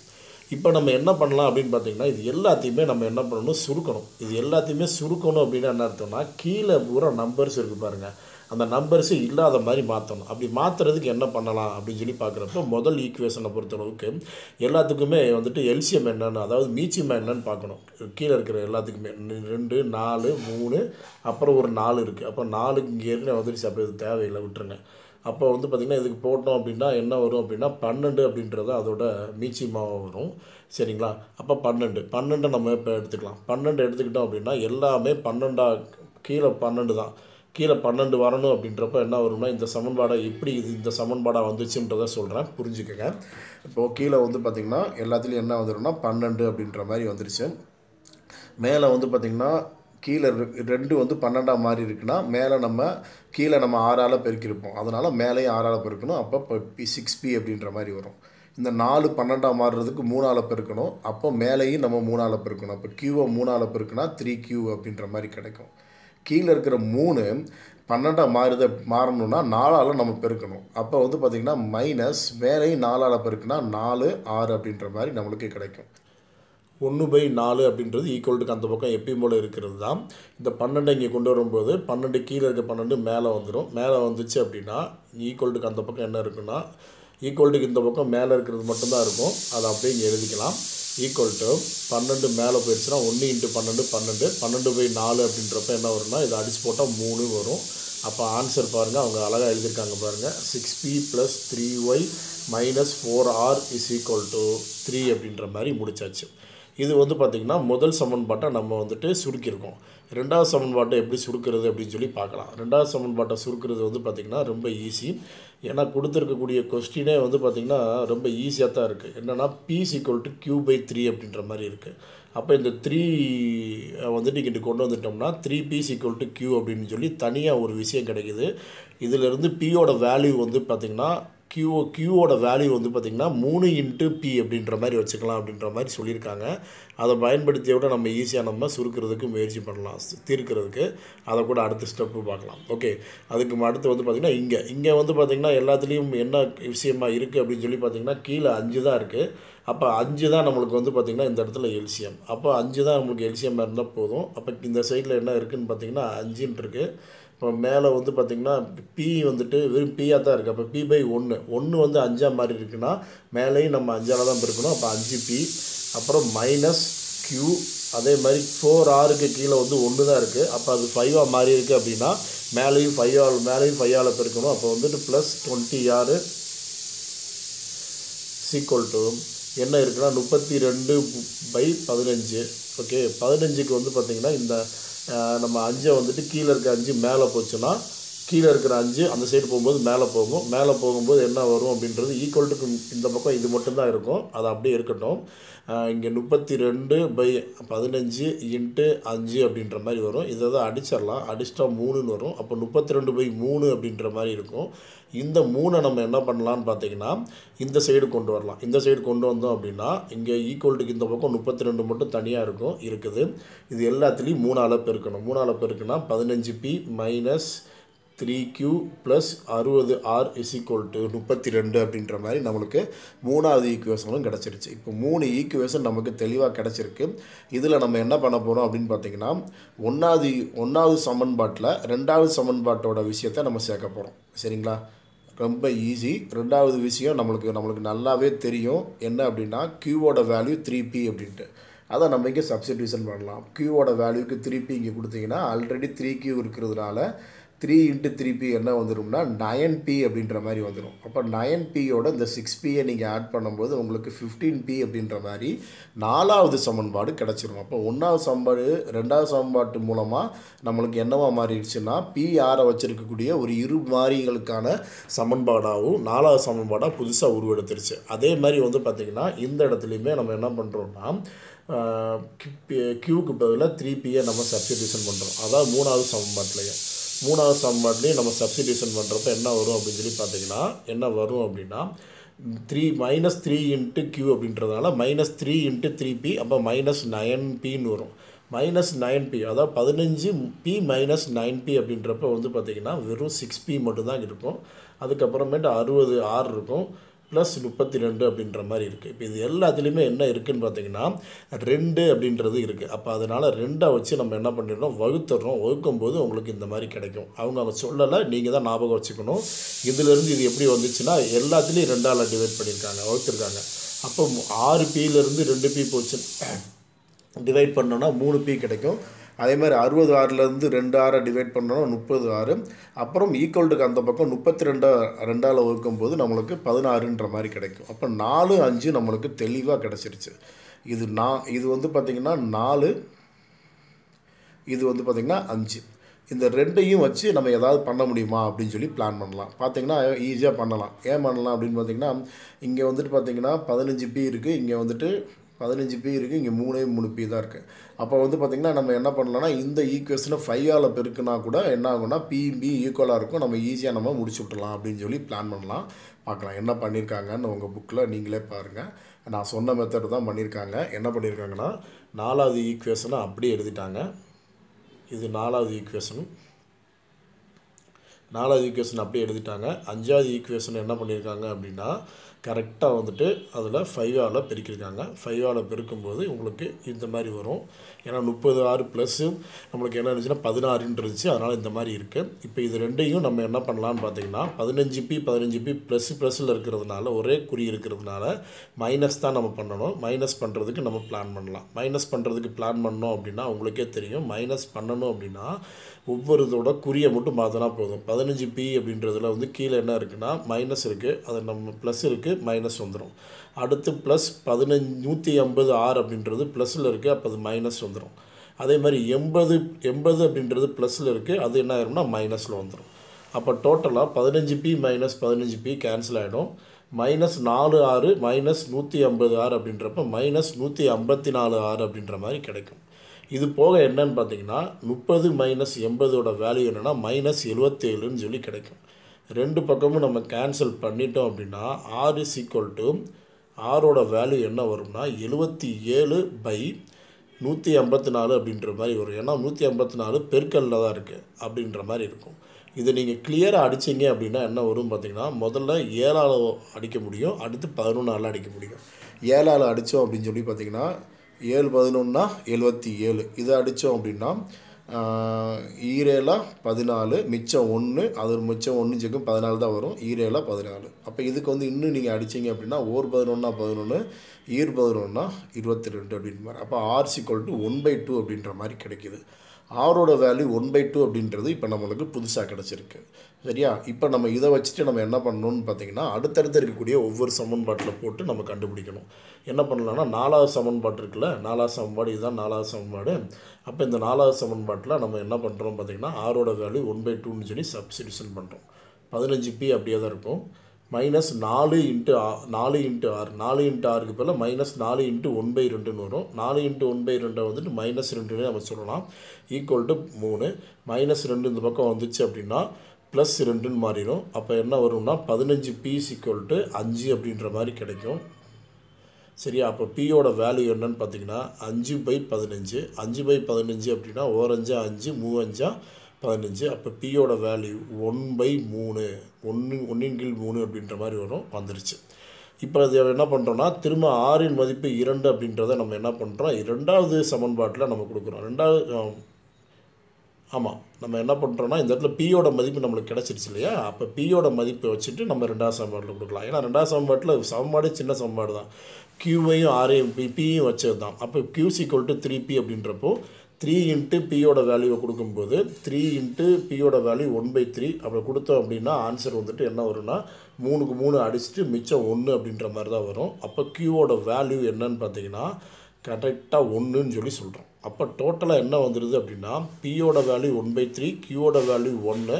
இப்போ நம்ம என்ன பண்ணலாம் அப்படின்னு பார்த்தீங்கன்னா இது எல்லாத்தையுமே நம்ம என்ன பண்ணணும்? சுருக்கணும். இது எல்லாத்தையுமே சுருக்கணும் அப்படின்னா என்ன அர்த்தம்னா கீழே பூரா நம்பர்ஸ் இருக்குது பாருங்கள் அந்த நம்பர்ஸு இல்லாத மாதிரி மாற்றணும் அப்படி மாற்றுறதுக்கு என்ன பண்ணலாம் அப்படின்னு சொல்லி பார்க்குறப்ப முதல் ஈக்குவேஷனை பொறுத்தளவுக்கு எல்லாத்துக்குமே வந்துட்டு எல்சியம் என்னென்னு அதாவது மீச்சியம் என்னன்னு பார்க்கணும். கீழே இருக்கிற எல்லாத்துக்குமே. ரெண்டு நாலு மூணு அப்புறம் ஒரு நாலு இருக்குது அப்போ நாலுக்கு இங்கே ஏற்கனவே வந்துடுச்சு அப்போ இது தேவையில்லை விட்டுருங்க. அப்போ வந்து பார்த்திங்கன்னா இதுக்கு போட்டோம் அப்படின்னா என்ன வரும் அப்படின்னா பன்னெண்டு அப்படின்றது அதோட மீச்சியமாக வரும். சரிங்களா? அப்போ பன்னெண்டு. பன்னெண்டை நம்ம இப்போ எடுத்துக்கலாம். பன்னெண்டு எடுத்துக்கிட்டோம் அப்படின்னா எல்லாமே பன்னெண்டா கீழே பன்னெண்டு தான். கீழே பன்னெண்டு வரணும் அப்படின்றப்ப என்ன வரும்னா இந்த சமன்பாடை எப்படி இது இந்த சமன்பாடாக வந்துச்சுன்றத சொல்கிறேன் புரிஞ்சுக்கங்க. இப்போது கீழே வந்து பார்த்திங்கன்னா எல்லாத்துலேயும் என்ன வந்துடும்னா பன்னெண்டு அப்படின்ற மாதிரி வந்துருச்சு. மேலே வந்து பார்த்திங்கன்னா கீழே ரெண்டு வந்து பன்னெண்டாம் மாதிரி இருக்குன்னா மேலே நம்ம கீழே நம்ம ஆறால் பெருக்கியிருப்போம். அதனால் மேலேயும் ஆறால் பெருக்கணும். அப்போ இப்போ பி சிக்ஸ் பி அப்படின்ற மாதிரி வரும். இந்த நாலு பன்னெண்டாம் மாறுறதுக்கு மூணால் பெருக்கணும். அப்போ மேலேயும் நம்ம மூணால் பெருக்கணும். அப்போ கியூவை மூணால் பெருக்குனா த்ரீ கியூ அப்படின்ற மாதிரி கிடைக்கும். கீழே இருக்கிற மூணு பன்னெண்டாக மாறுத மாறணும்னா நாலால் நம்ம பெருக்கணும். அப்போ வந்து பார்த்திங்கன்னா மைனஸ் மேலேயும் நாலால் பெருக்குனா நாலு ஆறு அப்படின்ற மாதிரி நம்மளுக்கு கிடைக்கும். ஒன்று பை நாலு அப்படின்றது ஈக்குவல்ட்டுக்கு அந்த பக்கம் எப்பயும் போல் இருக்கிறது தான். இந்த பன்னெண்டை இங்கே கொண்டு வரும்போது பன்னெண்டு கீழே இருக்க பன்னெண்டு மேலே வந்துடும் மேலே வந்துச்சு அப்படின்னா ஈக்குவல்ட்டுக்கு அந்த பக்கம் என்ன இருக்குன்னா ஈக்குவல்ட்டுக்கு இந்த பக்கம் மேலே இருக்கிறது மட்டும்தான் இருக்கும். அதை அப்படியே இங்கே எழுதிக்கலாம். ஈக்குவல் டு பன்னெண்டு மேலே போயிடுச்சுன்னா ஒன்று இன்ட்டு பன்னெண்டு பன்னெண்டு. பன்னெண்டு பை நாலு அப்படின்றப்ப என்ன வரும்னா இதை அடிச்சு போட்டால் மூணு வரும். அப்போ ஆன்சர் பாருங்கள் அவங்க அழகாக எழுதியிருக்காங்க பாருங்கள் six P plus three Y minus four R is equal to three அப்படின்ற மாதிரி முடிச்சாச்சு. இது வந்து பார்த்திங்கன்னா முதல் சமன்பாட்டை நம்ம வந்துட்டு சுருக்கியிருக்கோம். ரெண்டாவது சமன்பாட்டை எப்படி சுருக்கிறது அப்படின்னு சொல்லி பார்க்கலாம். ரெண்டாவது சமன்பாட்டை சுருக்கிறது வந்து பார்த்திங்கன்னா ரொம்ப ஈஸி ஏன்னா கொடுத்துருக்கக்கூடிய கொஸ்டினே வந்து பார்த்திங்கன்னா ரொம்ப ஈஸியாக தான் இருக்குது என்னென்னா P equal to Q by three அப்படின்ற மாதிரி இருக்குது அப்போ இந்த த்ரீ வந்துட்டு இங்கிட்டு கொண்டு வந்துட்டோம்னா three P equal to Q அப்படின்னு சொல்லி தனியாக ஒரு விஷயம் கிடைக்குது. இதிலிருந்து பியோட வேல்யூ வந்து பார்த்திங்கன்னா கியூ கியூவோட வேல்யூ வந்து பார்த்திங்கன்னா மூணு இன்ட்டு பி அப்படின்ற மாதிரி வச்சுக்கலாம் அப்படின்ற மாதிரி சொல்லியிருக்காங்க. அதை பயன்படுத்திய விட நம்ம ஈஸியாக நம்ம சுருக்கிறதுக்கு முயற்சி பண்ணலாம் தீர்க்கிறதுக்கு. அதை கூட அடுத்த ஸ்டெப்பு பார்க்கலாம். ஓகே அதுக்கு அடுத்து வந்து பார்த்திங்கன்னா இங்கே. இங்கே வந்து பார்த்திங்கன்னா எல்லாத்துலேயும் என்ன விஷயமா இருக்குது அப்படின்னு சொல்லி பார்த்திங்கன்னா கீழே அஞ்சு தான் இருக்குது அப்போ அஞ்சு தான் நம்மளுக்கு வந்து பார்த்திங்கன்னா இந்த இடத்துல எல்சியம் அப்போ அஞ்சு தான் நம்மளுக்கு எல்சியமாக இருந்தால் போதும். அப்போ இந்த சைடில் என்ன இருக்குதுன்னு பார்த்திங்கன்னா அஞ்சுன்னு இருக்குது இப்போ மேலே வந்து பார்த்திங்கன்னா பி வந்துட்டு வெறும் பியாக தான் இருக்குது அப்போ பி பை ஒன்று ஒன்று வந்து அஞ்சாக மாதிரி இருக்குன்னா மேலேயும் நம்ம அஞ்சால் தான் இருக்கணும் அப்போ அஞ்சு பி அப்புறம் மைனஸ் க்யூ அதே மாதிரி ஃபோர் ஆருக்கு கீழே வந்து ஒன்று தான் இருக்குது அப்போ அது ஃபைவாக மாறி இருக்குது அப்படின்னா மேலேயும் ஃபைவ் ஆள் மேலேயும் ஃபைவ் ஆளை பெருக்கணும். அப்போ வந்துட்டு ப்ளஸ் டுவெண்ட்டி ஆறு சீக்வல் டு என்ன இருக்குன்னா முப்பத்தி ரெண்டு பை பதினஞ்சு. ஓகே பதினஞ்சுக்கு வந்து பார்த்திங்கன்னா இந்த நம்ம அஞ்சை வந்துட்டு கீழே இருக்க அஞ்சு மேலே போச்சுன்னா கீழே இருக்கிற அஞ்சு அந்த சைடு போகும்போது மேலே போகும். மேலே போகும்போது என்ன வரும் அப்படின்றது ஈக்குவல் டு இந்த பக்கம் இது மட்டும்தான் இருக்கும். அது அப்படியே இருக்கட்டும். இங்கே முப்பத்தி ரெண்டு பை பதினஞ்சு இன்ட்டு அஞ்சு அப்படின்ற மாதிரி வரும். இதை தான் அடிச்சிடலாம். அடிச்சிட்டா மூணுன்னு வரும். அப்போ முப்பத்தி ரெண்டு பை மூணு அப்படின்ற மாதிரி இருக்கும். இந்த மூணை நம்ம என்ன பண்ணலான்னு பார்த்தீங்கன்னா இந்த சைடு கொண்டு வரலாம். இந்த சைடு கொண்டு வந்தோம் அப்படின்னா இங்கே ஈக்குவல்ட்டுக்கு இந்த பக்கம் முப்பத்தி ரெண்டு மட்டும் தனியாக இருக்கும் இருக்குது. இது எல்லாத்துலேயும் மூணால் பெருக்கணும். மூணால் பெருக்குனா பதினஞ்சு P minus three Q plus அறுபது ஆர் இஸ் ஈக்குவல் டு முப்பத்தி ரெண்டு அப்படின்ற மாதிரி நம்மளுக்கு மூணாவது ஈக்குவேஷனும் கிடச்சிருச்சு. இப்போ மூணு ஈக்குவேஷன் நமக்கு தெளிவாக கிடச்சிருக்கு. இதில் நம்ம என்ன பண்ண போகிறோம் அப்படின்னு பார்த்தீங்கன்னா ஒன்றாவது ஒன்றாவது சமன்பாட்டில் ரெண்டாவது சமன்பாட்டோட விஷயத்தை நம்ம சேர்க்க போகிறோம் சரிங்களா? ரொம்ப ஈஸி ரெண்டாவது விஷயம் நம்மளுக்கு நம்மளுக்கு நல்லாவே தெரியும். என்ன அப்படின்னா கியூவோட வேல்யூ த்ரீ பி அப்படின்ட்டு. அதை நம்ம இங்கே சப்ஸ்டியூஷன் பண்ணலாம். கியூவோட வேல்யூக்கு த்ரீ பி இங்கே கொடுத்தீங்கன்னா ஆல்ரெடி த்ரீ கியூ இருக்கிறதுனால த்ரீ இன்ட்டு த்ரீ பி என்ன வந்துடும்னா நயன் பி அப்படின்ற மாதிரி வந்துடும் அப்போ நயன் பியோட இந்த சிக்ஸ் பியை நீங்கள் ஆட் பண்ணும்போது உங்களுக்கு ஃபிஃப்டீன் பி அப்படின்ற மாதிரி நாலாவது சமன்பாடு கிடச்சிரும். அப்போ ஒன்றாவது சமன்பாடு ரெண்டாவது சமன்பாட்டு மூலமாக நம்மளுக்கு என்னவா மாறிடுச்சுன்னா பி ஆரை வச்சுருக்கக்கூடிய ஒரு இரு மாறிகளுக்கான சமன்பாடாகவும் நாலாவது சமன்பாடாக புதுசாக உருவெடுத்துருச்சு. அதே மாதிரி வந்து பார்த்திங்கன்னா இந்த இடத்துலையுமே நம்ம என்ன பண்ணுறோம்னா கியூக்கு பதிலாக த்ரீ பியை நம்ம சப்ஸ்டியூஷன் பண்ணுறோம் அதாவது மூணாவது சமன்பாட்டிலையும் மூணாவது சமன்பாட்லேயும் நம்ம சப்ஸ்டிடியூஷன் பண்ணுறப்ப என்ன வரும் அப்படின்னு சொல்லி பார்த்தீங்கன்னா என்ன வரும் அப்படின்னா three minus three into Q அப்படின்றதுனால minus three into three P அப்போ மைனஸ் நயன் பின்னு வரும். மைனஸ் நைன் பி அதாவது பதினஞ்சு பி மைனஸ் நைன் பி அப்படின்றப்ப வந்து பார்த்திங்கன்னா வெறும் சிக்ஸ் பி மட்டும்தான் இருக்கும். அதுக்கப்புறமேட்டு அறுபது ஆறு இருக்கும். ப்ளஸ் முப்பத்தி ரெண்டு அப்படின்ற மாதிரி இருக்குது இப்போ இது எல்லாத்துலேயுமே என்ன இருக்குதுன்னு பார்த்தீங்கன்னா ரெண்டு அப்படின்றது இருக்குது அப்போ அதனால் ரெண்டாக வச்சு நம்ம என்ன பண்ணிடுறோம் வகுத்துடுறோம் வகுக்கும்போது உங்களுக்கு இந்த மாதிரி கிடைக்கும். அவங்க அவங்க சொல்லலை நீங்கள் தான் ஞாபகம் வச்சுக்கணும். இதிலேருந்து இது எப்படி வந்துச்சுன்னா எல்லாத்துலேயும் ரெண்டால் டிவைட் பண்ணியிருக்காங்க வகுத்துருக்காங்க. அப்போ ஆறு பியிலேருந்து ரெண்டு பி போச்சு டிவைட் பண்ணோன்னா மூணு பி கிடைக்கும். அதே மாதிரி அறுபது ஆறுலேருந்து ரெண்டு ஆறை டிவைட் பண்ணோன்னா முப்பது ஆறு. அப்புறம் ஈக்குவல்ட்டுக்கு அந்த பக்கம் முப்பத்தி ரெண்டா ரெண்டால் வகுக்கும்போது நம்மளுக்கு பதினாறுன்ற மாதிரி கிடைக்கும். அப்போ நாலு அஞ்சு நம்மளுக்கு தெளிவாக கிடச்சிருச்சு. இது நான் இது வந்து பார்த்திங்கன்னா நாலு இது வந்து பார்த்திங்கன்னா அஞ்சு. இந்த ரெண்டையும் வச்சு நம்ம ஏதாவது பண்ண முடியுமா அப்படின்னு சொல்லி பிளான் பண்ணலாம். பார்த்தீங்கன்னா ஈஸியாக பண்ணலாம். ஏன் பண்ணலாம் அப்படின்னு பார்த்தீங்கன்னா இங்கே வந்துட்டு பார்த்தீங்கன்னா பதினஞ்சு பி இருக்குது இங்கே வந்துட்டு பதினஞ்சு பி இருக்குது இங்கே மூணே மூணு பி தான் இருக்குது அப்போ வந்து பார்த்திங்கன்னா நம்ம என்ன பண்ணலாம்னா இந்த ஈக்குவேஷனை ஃபைவால் பெருக்குனா கூட என்ன ஆகும்னா பிபி ஈக்குவலாக இருக்கும். நம்ம ஈஸியாக நம்ம முடிச்சு விட்டுலாம் அப்படின்னு சொல்லி பிளான் பண்ணலாம். பார்க்கலாம் என்ன பண்ணியிருக்காங்கன்னு உங்கள் புக்கில் நீங்களே பாருங்கள் நான் சொன்ன மெத்தட் தான் பண்ணியிருக்காங்க என்ன பண்ணியிருக்காங்கன்னா நாலாவது ஈக்குவேஷனை அப்படியே எழுதிட்டாங்க. இது நாலாவது ஈக்குவேஷன் நாலாவது ஈக்குவேஷன் அப்படியே எழுதிட்டாங்க. அஞ்சாவது ஈக்குவேஷன் என்ன பண்ணியிருக்காங்க அப்படின்னா கரெக்டாக வந்துட்டு அதில் ஃபைவால் பெருக்கியிருக்காங்க ஃபைவால் பெருக்கும்போது உங்களுக்கு இந்த மாதிரி வரும். ஏன்னா முப்பது ஆறு ப்ளஸ்ஸு நம்மளுக்கு என்ன இருந்துச்சுன்னா பதினாறுன்னு இருந்துச்சு. அதனால் இந்த மாதிரி இருக்குது இப்போ இது ரெண்டையும் நம்ம என்ன பண்ணலான்னு பார்த்தீங்கன்னா பதினஞ்சு பி பதினஞ்சு பி ப்ளஸ் ப்ளஸ்ஸில் இருக்கிறதுனால ஒரே குறி இருக்கிறதுனால மைனஸ் தான் நம்ம பண்ணணும். மைனஸ் பண்ணுறதுக்கு நம்ம பிளான் பண்ணலாம். மைனஸ் பண்ணுறதுக்கு பிளான் பண்ணோம் அப்படின்னா உங்களுக்கே தெரியும். மைனஸ் பண்ணணும் அப்படின்னா ஒவ்வொரு இதோட குறியை மட்டும் பார்த்தோன்னா போதும். பதினஞ்சு பி அப்படின்றதுல வந்து கீழே என்ன இருக்குன்னா மைனஸ் இருக்குது அது நம்ம ப்ளஸ் இருக்குது மைனஸ் வந்துடும் அடுத்து ப்ளஸ் பதினஞ்சு நூற்றி ஐம்பது ஆறு அப்படின்றது ப்ளஸில் இருக்குது அப்போ அது மைனஸ் வந்துடும் அதே மாதிரி எண்பது எண்பது அப்படின்றது ப்ளஸில் இருக்குது அது என்ன ஆயிரும்னா மைனஸில் வந்துடும் அப்போ டோட்டலாக பதினஞ்சு பி மைனஸ் பதினஞ்சு பி கேன்சல் ஆகிடும் மைனஸ் நாலு ஆறு மைனஸ் நூற்றி ஐம்பது ஆறு அப்படின்றப்ப மைனஸ் நூற்றி ஐம்பத்தி நாலு ஆறு அப்படின்ற மாதிரி கிடைக்கும். இது போக என்னன்னு பார்த்தீங்கன்னா முப்பது மைனஸ் எண்பதோட வேல்யூ என்னென்னா மைனஸ் எழுபத்தேழுன்னு சொல்லி கிடைக்கும். ரெண்டு பக்கமும் நம்ம கேன்சல் பண்ணிட்டோம் அப்படின்னா ஆறு ஈக்குவல் டு ஆரோட வேல்யூ என்ன வரும்னா எழுபத்தி ஏழு பை நூற்றி ஐம்பத்தி நாலு அப்படின்ற மாதிரி வரும். ஏன்னா நூற்றி ஐம்பத்தி நாலு பெருக்கல்ல தான் இருக்குது அப்படின்ற மாதிரி இருக்கும். இது நீங்கள் கிளியராக அடிச்சிங்க அப்படின்னா என்ன வரும் பார்த்தீங்கன்னா முதல்ல ஏழால் அடிக்க முடியும் அடுத்து பதினொன்றால் அடிக்க முடியும். ஏழால் அடித்தோம் அப்படின்னு சொல்லி பார்த்தீங்கன்னா ஏழு பதினொன்னா எழுபத்தி ஏழு. இதை அடித்தோம் அப்படின்னா ஈரேலா பதினாலு மிச்சம் ஒன்று அது மிச்சம் ஒன்று சேர்க்கும் பதினாலு தான் வரும். ஈரேலா பதினாலு. அப்போ இதுக்கு வந்து இன்னும் நீங்கள் அடிச்சிங்க அப்படின்னா ஓர் பதினொன்னா பதினொன்று ஈர் பதினொன்னா இருபத்தி ரெண்டு அப்படின்ற மாதிரி. அப்போ R is equal to one by two அப்படின்ற மாதிரி கிடைக்கிது. ஆரோட வேல்யூ ஒன் பை டூ அப்படின்றது இப்போ நம்மளுக்கு புதுசாக கிடச்சிருக்கு. சரியா? இப்போ நம்ம இதை வச்சுட்டு நம்ம என்ன பண்ணணும்னு பார்த்தீங்கன்னா அடுத்தடுத்து இருக்கக்கூடிய ஒவ்வொரு சமன்பாட்டில் போட்டு நம்ம கண்டுபிடிக்கணும். என்ன பண்ணலாம்னா நாலாவது சமன்பாடு இருக்குல்ல நாலாவது சமன்பாடு இதுதான் நாலாவது சமன்பாடு. அப்போ இந்த நாலாவது சமன்பாட்டில் நம்ம என்ன பண்ணுறோம் பார்த்தீங்கன்னா ஆரோட வேல்யூ ஒன் பை டூன்னு சொல்லி சப்ஸ்டியூஷன் பண்ணுறோம் பதினஞ்சு பி அப்படியே தான் இருக்கும். மைனஸ் நாலு இன்ட்டு ஆ நாலு இன்ட்டு ஆறு. நாலு இன்ட்டு ஆறுக்கு பதில் மைனஸ் நாலு இன்ட்டு ஒன் பை ரெண்டுன்னு வரும். நாலு இன்ட்டு ஒன் பை ரெண்டை வந்துட்டு மைனஸ் ரெண்டுன்னு நம்ம சொல்லலாம். ஈக்குவல் டு மூணு. மைனஸ் ரெண்டு இந்த பக்கம் வந்துச்சு அப்படின்னா ப்ளஸ் ரெண்டுன்னு மாறிடும். அப்போ என்ன வரும்னா பதினஞ்சு பீஸ் ஈக்குவல் டு அஞ்சு அப்படின்ற மாதிரி கிடைக்கும். சரியா? அப்போ பியோட வேல்யூ என்னன்னு பார்த்தீங்கன்னா அஞ்சு பை பதினஞ்சு. அஞ்சு பை பதினஞ்சு அப்படின்னா ஓரஞ்சா அஞ்சு மூவஞ்சா பதினஞ்சு அப்போ பியோட வேல்யூ ஒன் பை மூணு ஒன்று ஒன்றின் கீழ் மூணு அப்படின்ற மாதிரி வரும் வந்துருச்சு. இப்போ அது என்ன பண்ணுறோன்னா திரும்ப ஆறின் மதிப்பு இரண்டு அப்படின்றத நம்ம என்ன பண்ணுறோம் ரெண்டாவது சமன்பாட்டில் நம்ம கொடுக்குறோம். ரெண்டாவது ஆமாம் நம்ம என்ன பண்ணுறோன்னா இந்த இடத்துல பியோட மதிப்பு நம்மளுக்கு கிடச்சிருச்சு இல்லையா? அப்போ பியோட மதிப்பை வச்சுட்டு நம்ம ரெண்டாவது சமன்பாட்டில் கொடுக்கலாம். ஏன்னா ரெண்டாவது சமன்பாட்டில் சமன்பாடு சின்ன சமன்பாடு தான். கியூவையும் ஆரையும் பி பியும் வச்சது தான் அப்போ Q is equal to three P அப்படின்றப்போ த்ரீ இன்ட்டு பியோட வேல்யூவை கொடுக்கும்போது த்ரீ இன்ட்டு பியோட வேல்யூ ஒன் பை த்ரீ அப்படி கொடுத்தோம் அப்படின்னா ஆன்சர் வந்துட்டு என்ன வரும்னா மூணுக்கு மூணு அடிச்சுட்டு மிச்சம் ஒன்று அப்படின்ற மாதிரி தான் வரும். அப்போ கியூவோட வேல்யூ என்னன்னு பார்த்தீங்கன்னா கரெக்டாக ஒன்றுன்னு சொல்லி சொல்கிறோம் அப்போ டோட்டலாக என்ன வந்துடுது அப்படின்னா பியோட வேல்யூ ஒன் பை த்ரீ கியூவோட வேல்யூ ஒன்று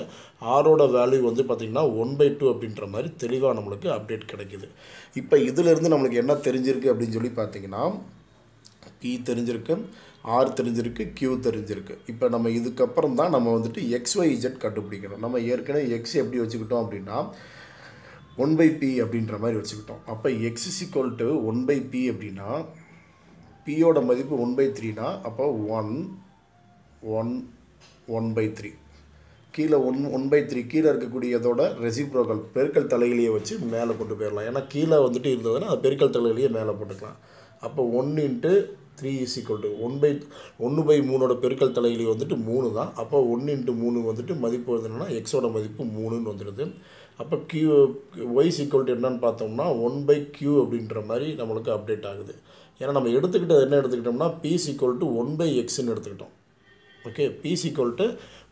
ஆரோட வேல்யூ வந்து பார்த்திங்கன்னா ஒன் பை டூ அப்படின்ற மாதிரி தெளிவாக நம்மளுக்கு அப்டேட் கிடைக்குது. இப்போ இதிலிருந்து நம்மளுக்கு என்ன தெரிஞ்சிருக்கு அப்படின்னு சொல்லி பார்த்தீங்கன்னா பி தெரிஞ்சிருக்கு ஆர் தெரிஞ்சிருக்கு கியூ தெரிஞ்சிருக்கு. இப்போ நம்ம இதுக்கப்புறம் தான் நம்ம வந்துட்டு எக்ஸ் ஒய் இஜெட் கண்டுபிடிக்கணும். நம்ம ஏற்கனவே எக்ஸ் எப்படி வச்சுக்கிட்டோம் அப்படின்னா ஒன் பை பி அப்படின்ற மாதிரி வச்சுக்கிட்டோம். அப்போ x equal to one by B அப்படின்னா பியோட மதிப்பு ஒன் பை த்ரீனா அப்போ one one one by three கீழே ஒன் ஒன் பை த்ரீ கீழே இருக்கக்கூடியதோட ரெசிப்ரோக்கல் பெருக்கல் தலையிலேயே வச்சு மேலே கொண்டு போயிடலாம். ஏன்னா கீழே வந்துட்டு இருந்ததுன்னா அது பெருக்கல் தலையிலேயே மேலே போட்டுக்கலாம். அப்போ ஒன்று into three is equal to one by ஒன்று பை மூணோட பெருக்கல் தலையிலே வந்துட்டு மூணு தான். அப்போ ஒன்று இன்ட்டு மூணு வந்துட்டு மதிப்பு வந்துன்னா எக்ஸோட மதிப்பு மூணுன்னு வந்துடுது. அப்போ கியூ ஒய் ஈக்குவல் டு என்னன்னு பார்த்தோம்னா ஒன் பை கியூ அப்படின்ற மாதிரி நம்மளுக்கு அப்டேட் ஆகுது. ஏன்னா நம்ம எடுத்துக்கிட்டது என்ன எடுத்துக்கிட்டோம்னா P equal to one by எக்ஸ்ன்னு எடுத்துக்கிட்டோம். Okay P equal to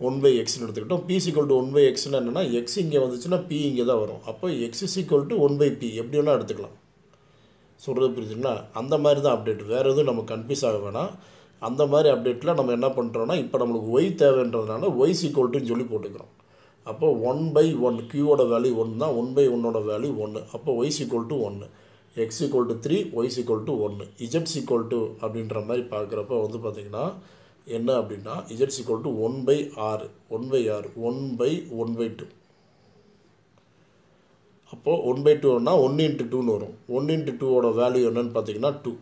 one by எக்ஸ்னு எடுத்துக்கிட்டோம். P equal to one by எக்ஸ்னு என்னென்னா எக்ஸ் இங்கே வந்துச்சுன்னா பி இங்கே தான் வரும். அப்போ X equal to one by P எப்படி வேணால் எடுத்துக்கலாம். சொல்கிறது புரியுதுங்களா அந்த மாதிரி தான் அப்டேட் வேறு எதுவும் நம்ம கன்ஃபியூஸ் ஆக வேணாம். அந்த மாதிரி அப்டேட்டில் நம்ம என்ன பண்ணுறோன்னா இப்போ நம்மளுக்கு ஒய் தேவைன்றதுனால ஒய் சீக்வல்ட்டுன்னு சொல்லி போட்டுக்கிறோம். அப்போ ஒன் பை ஒன் கியூவோட வேல்யூ ஒன் தான் ஒன் பை ஒன்னோட வேல்யூ ஒன்று அப்போ ஒய் சீக்வல் டு ஒன்று X equal to three Y is equal to ஒன்று இஜெட் சீக்வல் டு அப்படின்ற மாதிரி பார்க்குறப்ப வந்து பார்த்திங்கன்னா என்ன அப்படின்னா Z is equal to one by ஆறு ஒன் பை ஆறு one by one by two அப்போது ஒன் பை டூன்னா ஒன் இன்ட்டு டூன்னு வரும். ஒன் இன்ட்டு டூவோட வேல்யூ என்னன்னு பார்த்தீங்கன்னா டூ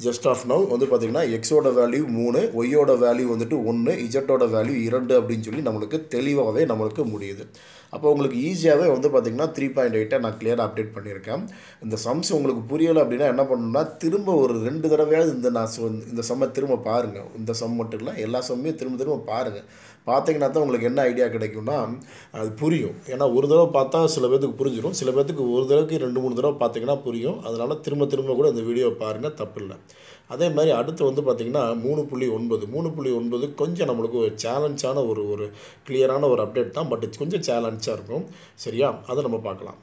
ஜஸ்ட் ஆஃப் நவ் வந்து பார்த்திங்கன்னா எக்ஸோட வேல்யூ மூணு ஒய்யோட வேல்யூ வந்துட்டு ஒன்று இஜட்டோட வேல்யூ இரண்டு அப்படின்னு சொல்லி நம்மளுக்கு தெளிவாகவே நம்மளுக்கு முடியுது. அப்போ உங்களுக்கு ஈஸியாகவே வந்து பார்த்திங்கன்னா த்ரீ பாயிண்ட் எயிட்டை நான் கிளியராக அப்டேட் பண்ணியிருக்கேன். இந்த சம்ஸ் உங்களுக்கு புரியலை அப்படின்னா என்ன பண்ணணும்னா திரும்ப ஒரு ரெண்டு தடவையாவது இந்த நான் சொ- இந்த சம்மை திரும்ப பாருங்கள் இந்த சம் மட்டும் இல்லை எல்லா சம்மையும் திரும்ப திரும்ப பாருங்கள் பார்த்தீங்கன்னா தான் உங்களுக்கு என்ன ஐடியா கிடைக்கும்னா அது புரியும். ஏன்னா ஒரு தடவை பார்த்தா சில பேர்த்துக்கு புரிஞ்சிடும் சில பேர்த்துக்கு ஒரு தடவைக்கு ரெண்டு மூணு தடவை பார்த்தீங்கன்னா புரியும். அதனால் திரும்ப திரும்ப கூட இந்த வீடியோவை பாருங்கள் தப்பில்லை. அதே மாதிரி அடுத்து வந்து பார்த்திங்கன்னா மூணு புள்ளி ஒன்பது. மூணு புள்ளி ஒன்பது கொஞ்சம் நம்மளுக்கு ஒரு சேலஞ்சான ஒரு ஒரு கிளியரான ஒரு அப்டேட் தான். பட் கொஞ்சம் சேலஞ்சாக இருக்கும். சரியா? அதை நம்ம பார்க்கலாம்.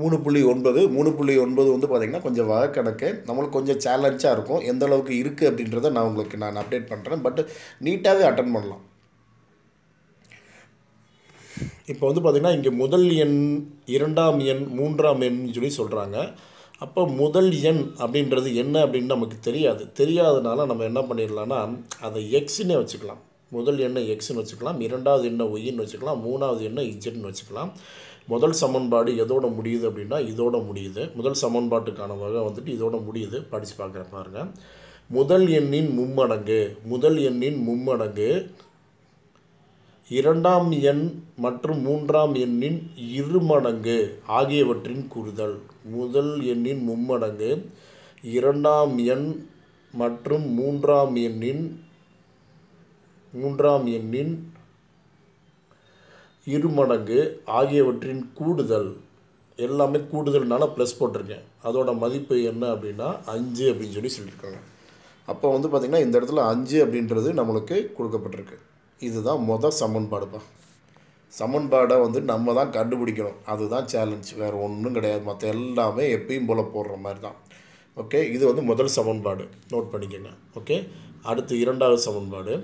மூணு புள்ளி ஒன்பது மூணு புள்ளி ஒன்பது வந்து பார்த்திங்கன்னா கொஞ்சம் வழக்கணக்கு. நம்மளுக்கு கொஞ்சம் சேலஞ்சாக இருக்கும். எந்த அளவுக்கு இருக்குது அப்படின்றத நான் உங்களுக்கு நான் அப்டேட் பண்ணுறேன் பட் நீட்டாகவே அட்டன் பண்ணலாம். இப்போ வந்து பார்த்திங்கன்னா இங்கே முதல் எண் இரண்டாம் எண் மூன்றாம் எண் சொல்லி சொல்கிறாங்க அப்போ முதல் எண் அப்படின்றது என்ன அப்படின்னு நமக்கு தெரியாது. தெரியாதனால நம்ம என்ன பண்ணிடலான்னா அதை எக்ஸ்னே வச்சுக்கலாம். முதல் எண்ணை எக்ஸ்னு வச்சுக்கலாம். இரண்டாவது எண்ணை ஒய்ன்னு வச்சுக்கலாம். மூணாவது எண்ணை இஜெட்னு வச்சுக்கலாம். முதல் சமன்பாடு எதோட முடியுது அப்படின்னா இதோட முடியுது. முதல் சமன்பாட்டுக்கான வகை வந்துட்டு இதோட முடியுது. படித்து பார்க்குறேன் பாருங்கள் முதல் எண்ணின் மும்மடங்கு. முதல் எண்ணின் மும்மடங்கு இரண்டாம் எண் மற்றும் மூன்றாம் எண்ணின் இருமடங்கு ஆகியவற்றின் கூறுதல். முதல் எண்ணின் மும்மடங்கு இரண்டாம் எண் மற்றும் மூன்றாம் எண்ணின் மூன்றாம் எண்ணின் இருமடங்கு ஆகியவற்றின் கூடுதல். எல்லாமே கூடுதல்னால ப்ளஸ் போட்டிருக்கேன். அதோட மதிப்பு என்ன அப்படின்னா அஞ்சு அப்படின்னு சொல்லி சொல்லியிருக்காங்க. அப்போ வந்து பார்த்திங்கன்னா இந்த இடத்துல அஞ்சு அப்படின்றது நம்மளுக்கு கொடுக்கப்பட்டிருக்கு. இதுதான் மொதல் சமன்பாடுப்பா. சமன்பாடை வந்து நம்ம தான் கண்டுபிடிக்கணும். அதுதான் சேலஞ்ச் வேறு ஒன்றும் கிடையாது. மற்ற எல்லாமே எப்பயும் போல் போடுற மாதிரி தான் ஓகே இது வந்து முதல் சமன்பாடு. நோட் பண்ணிக்கோங்க. ஓகே அடுத்து இரண்டாவது சமன்பாடு.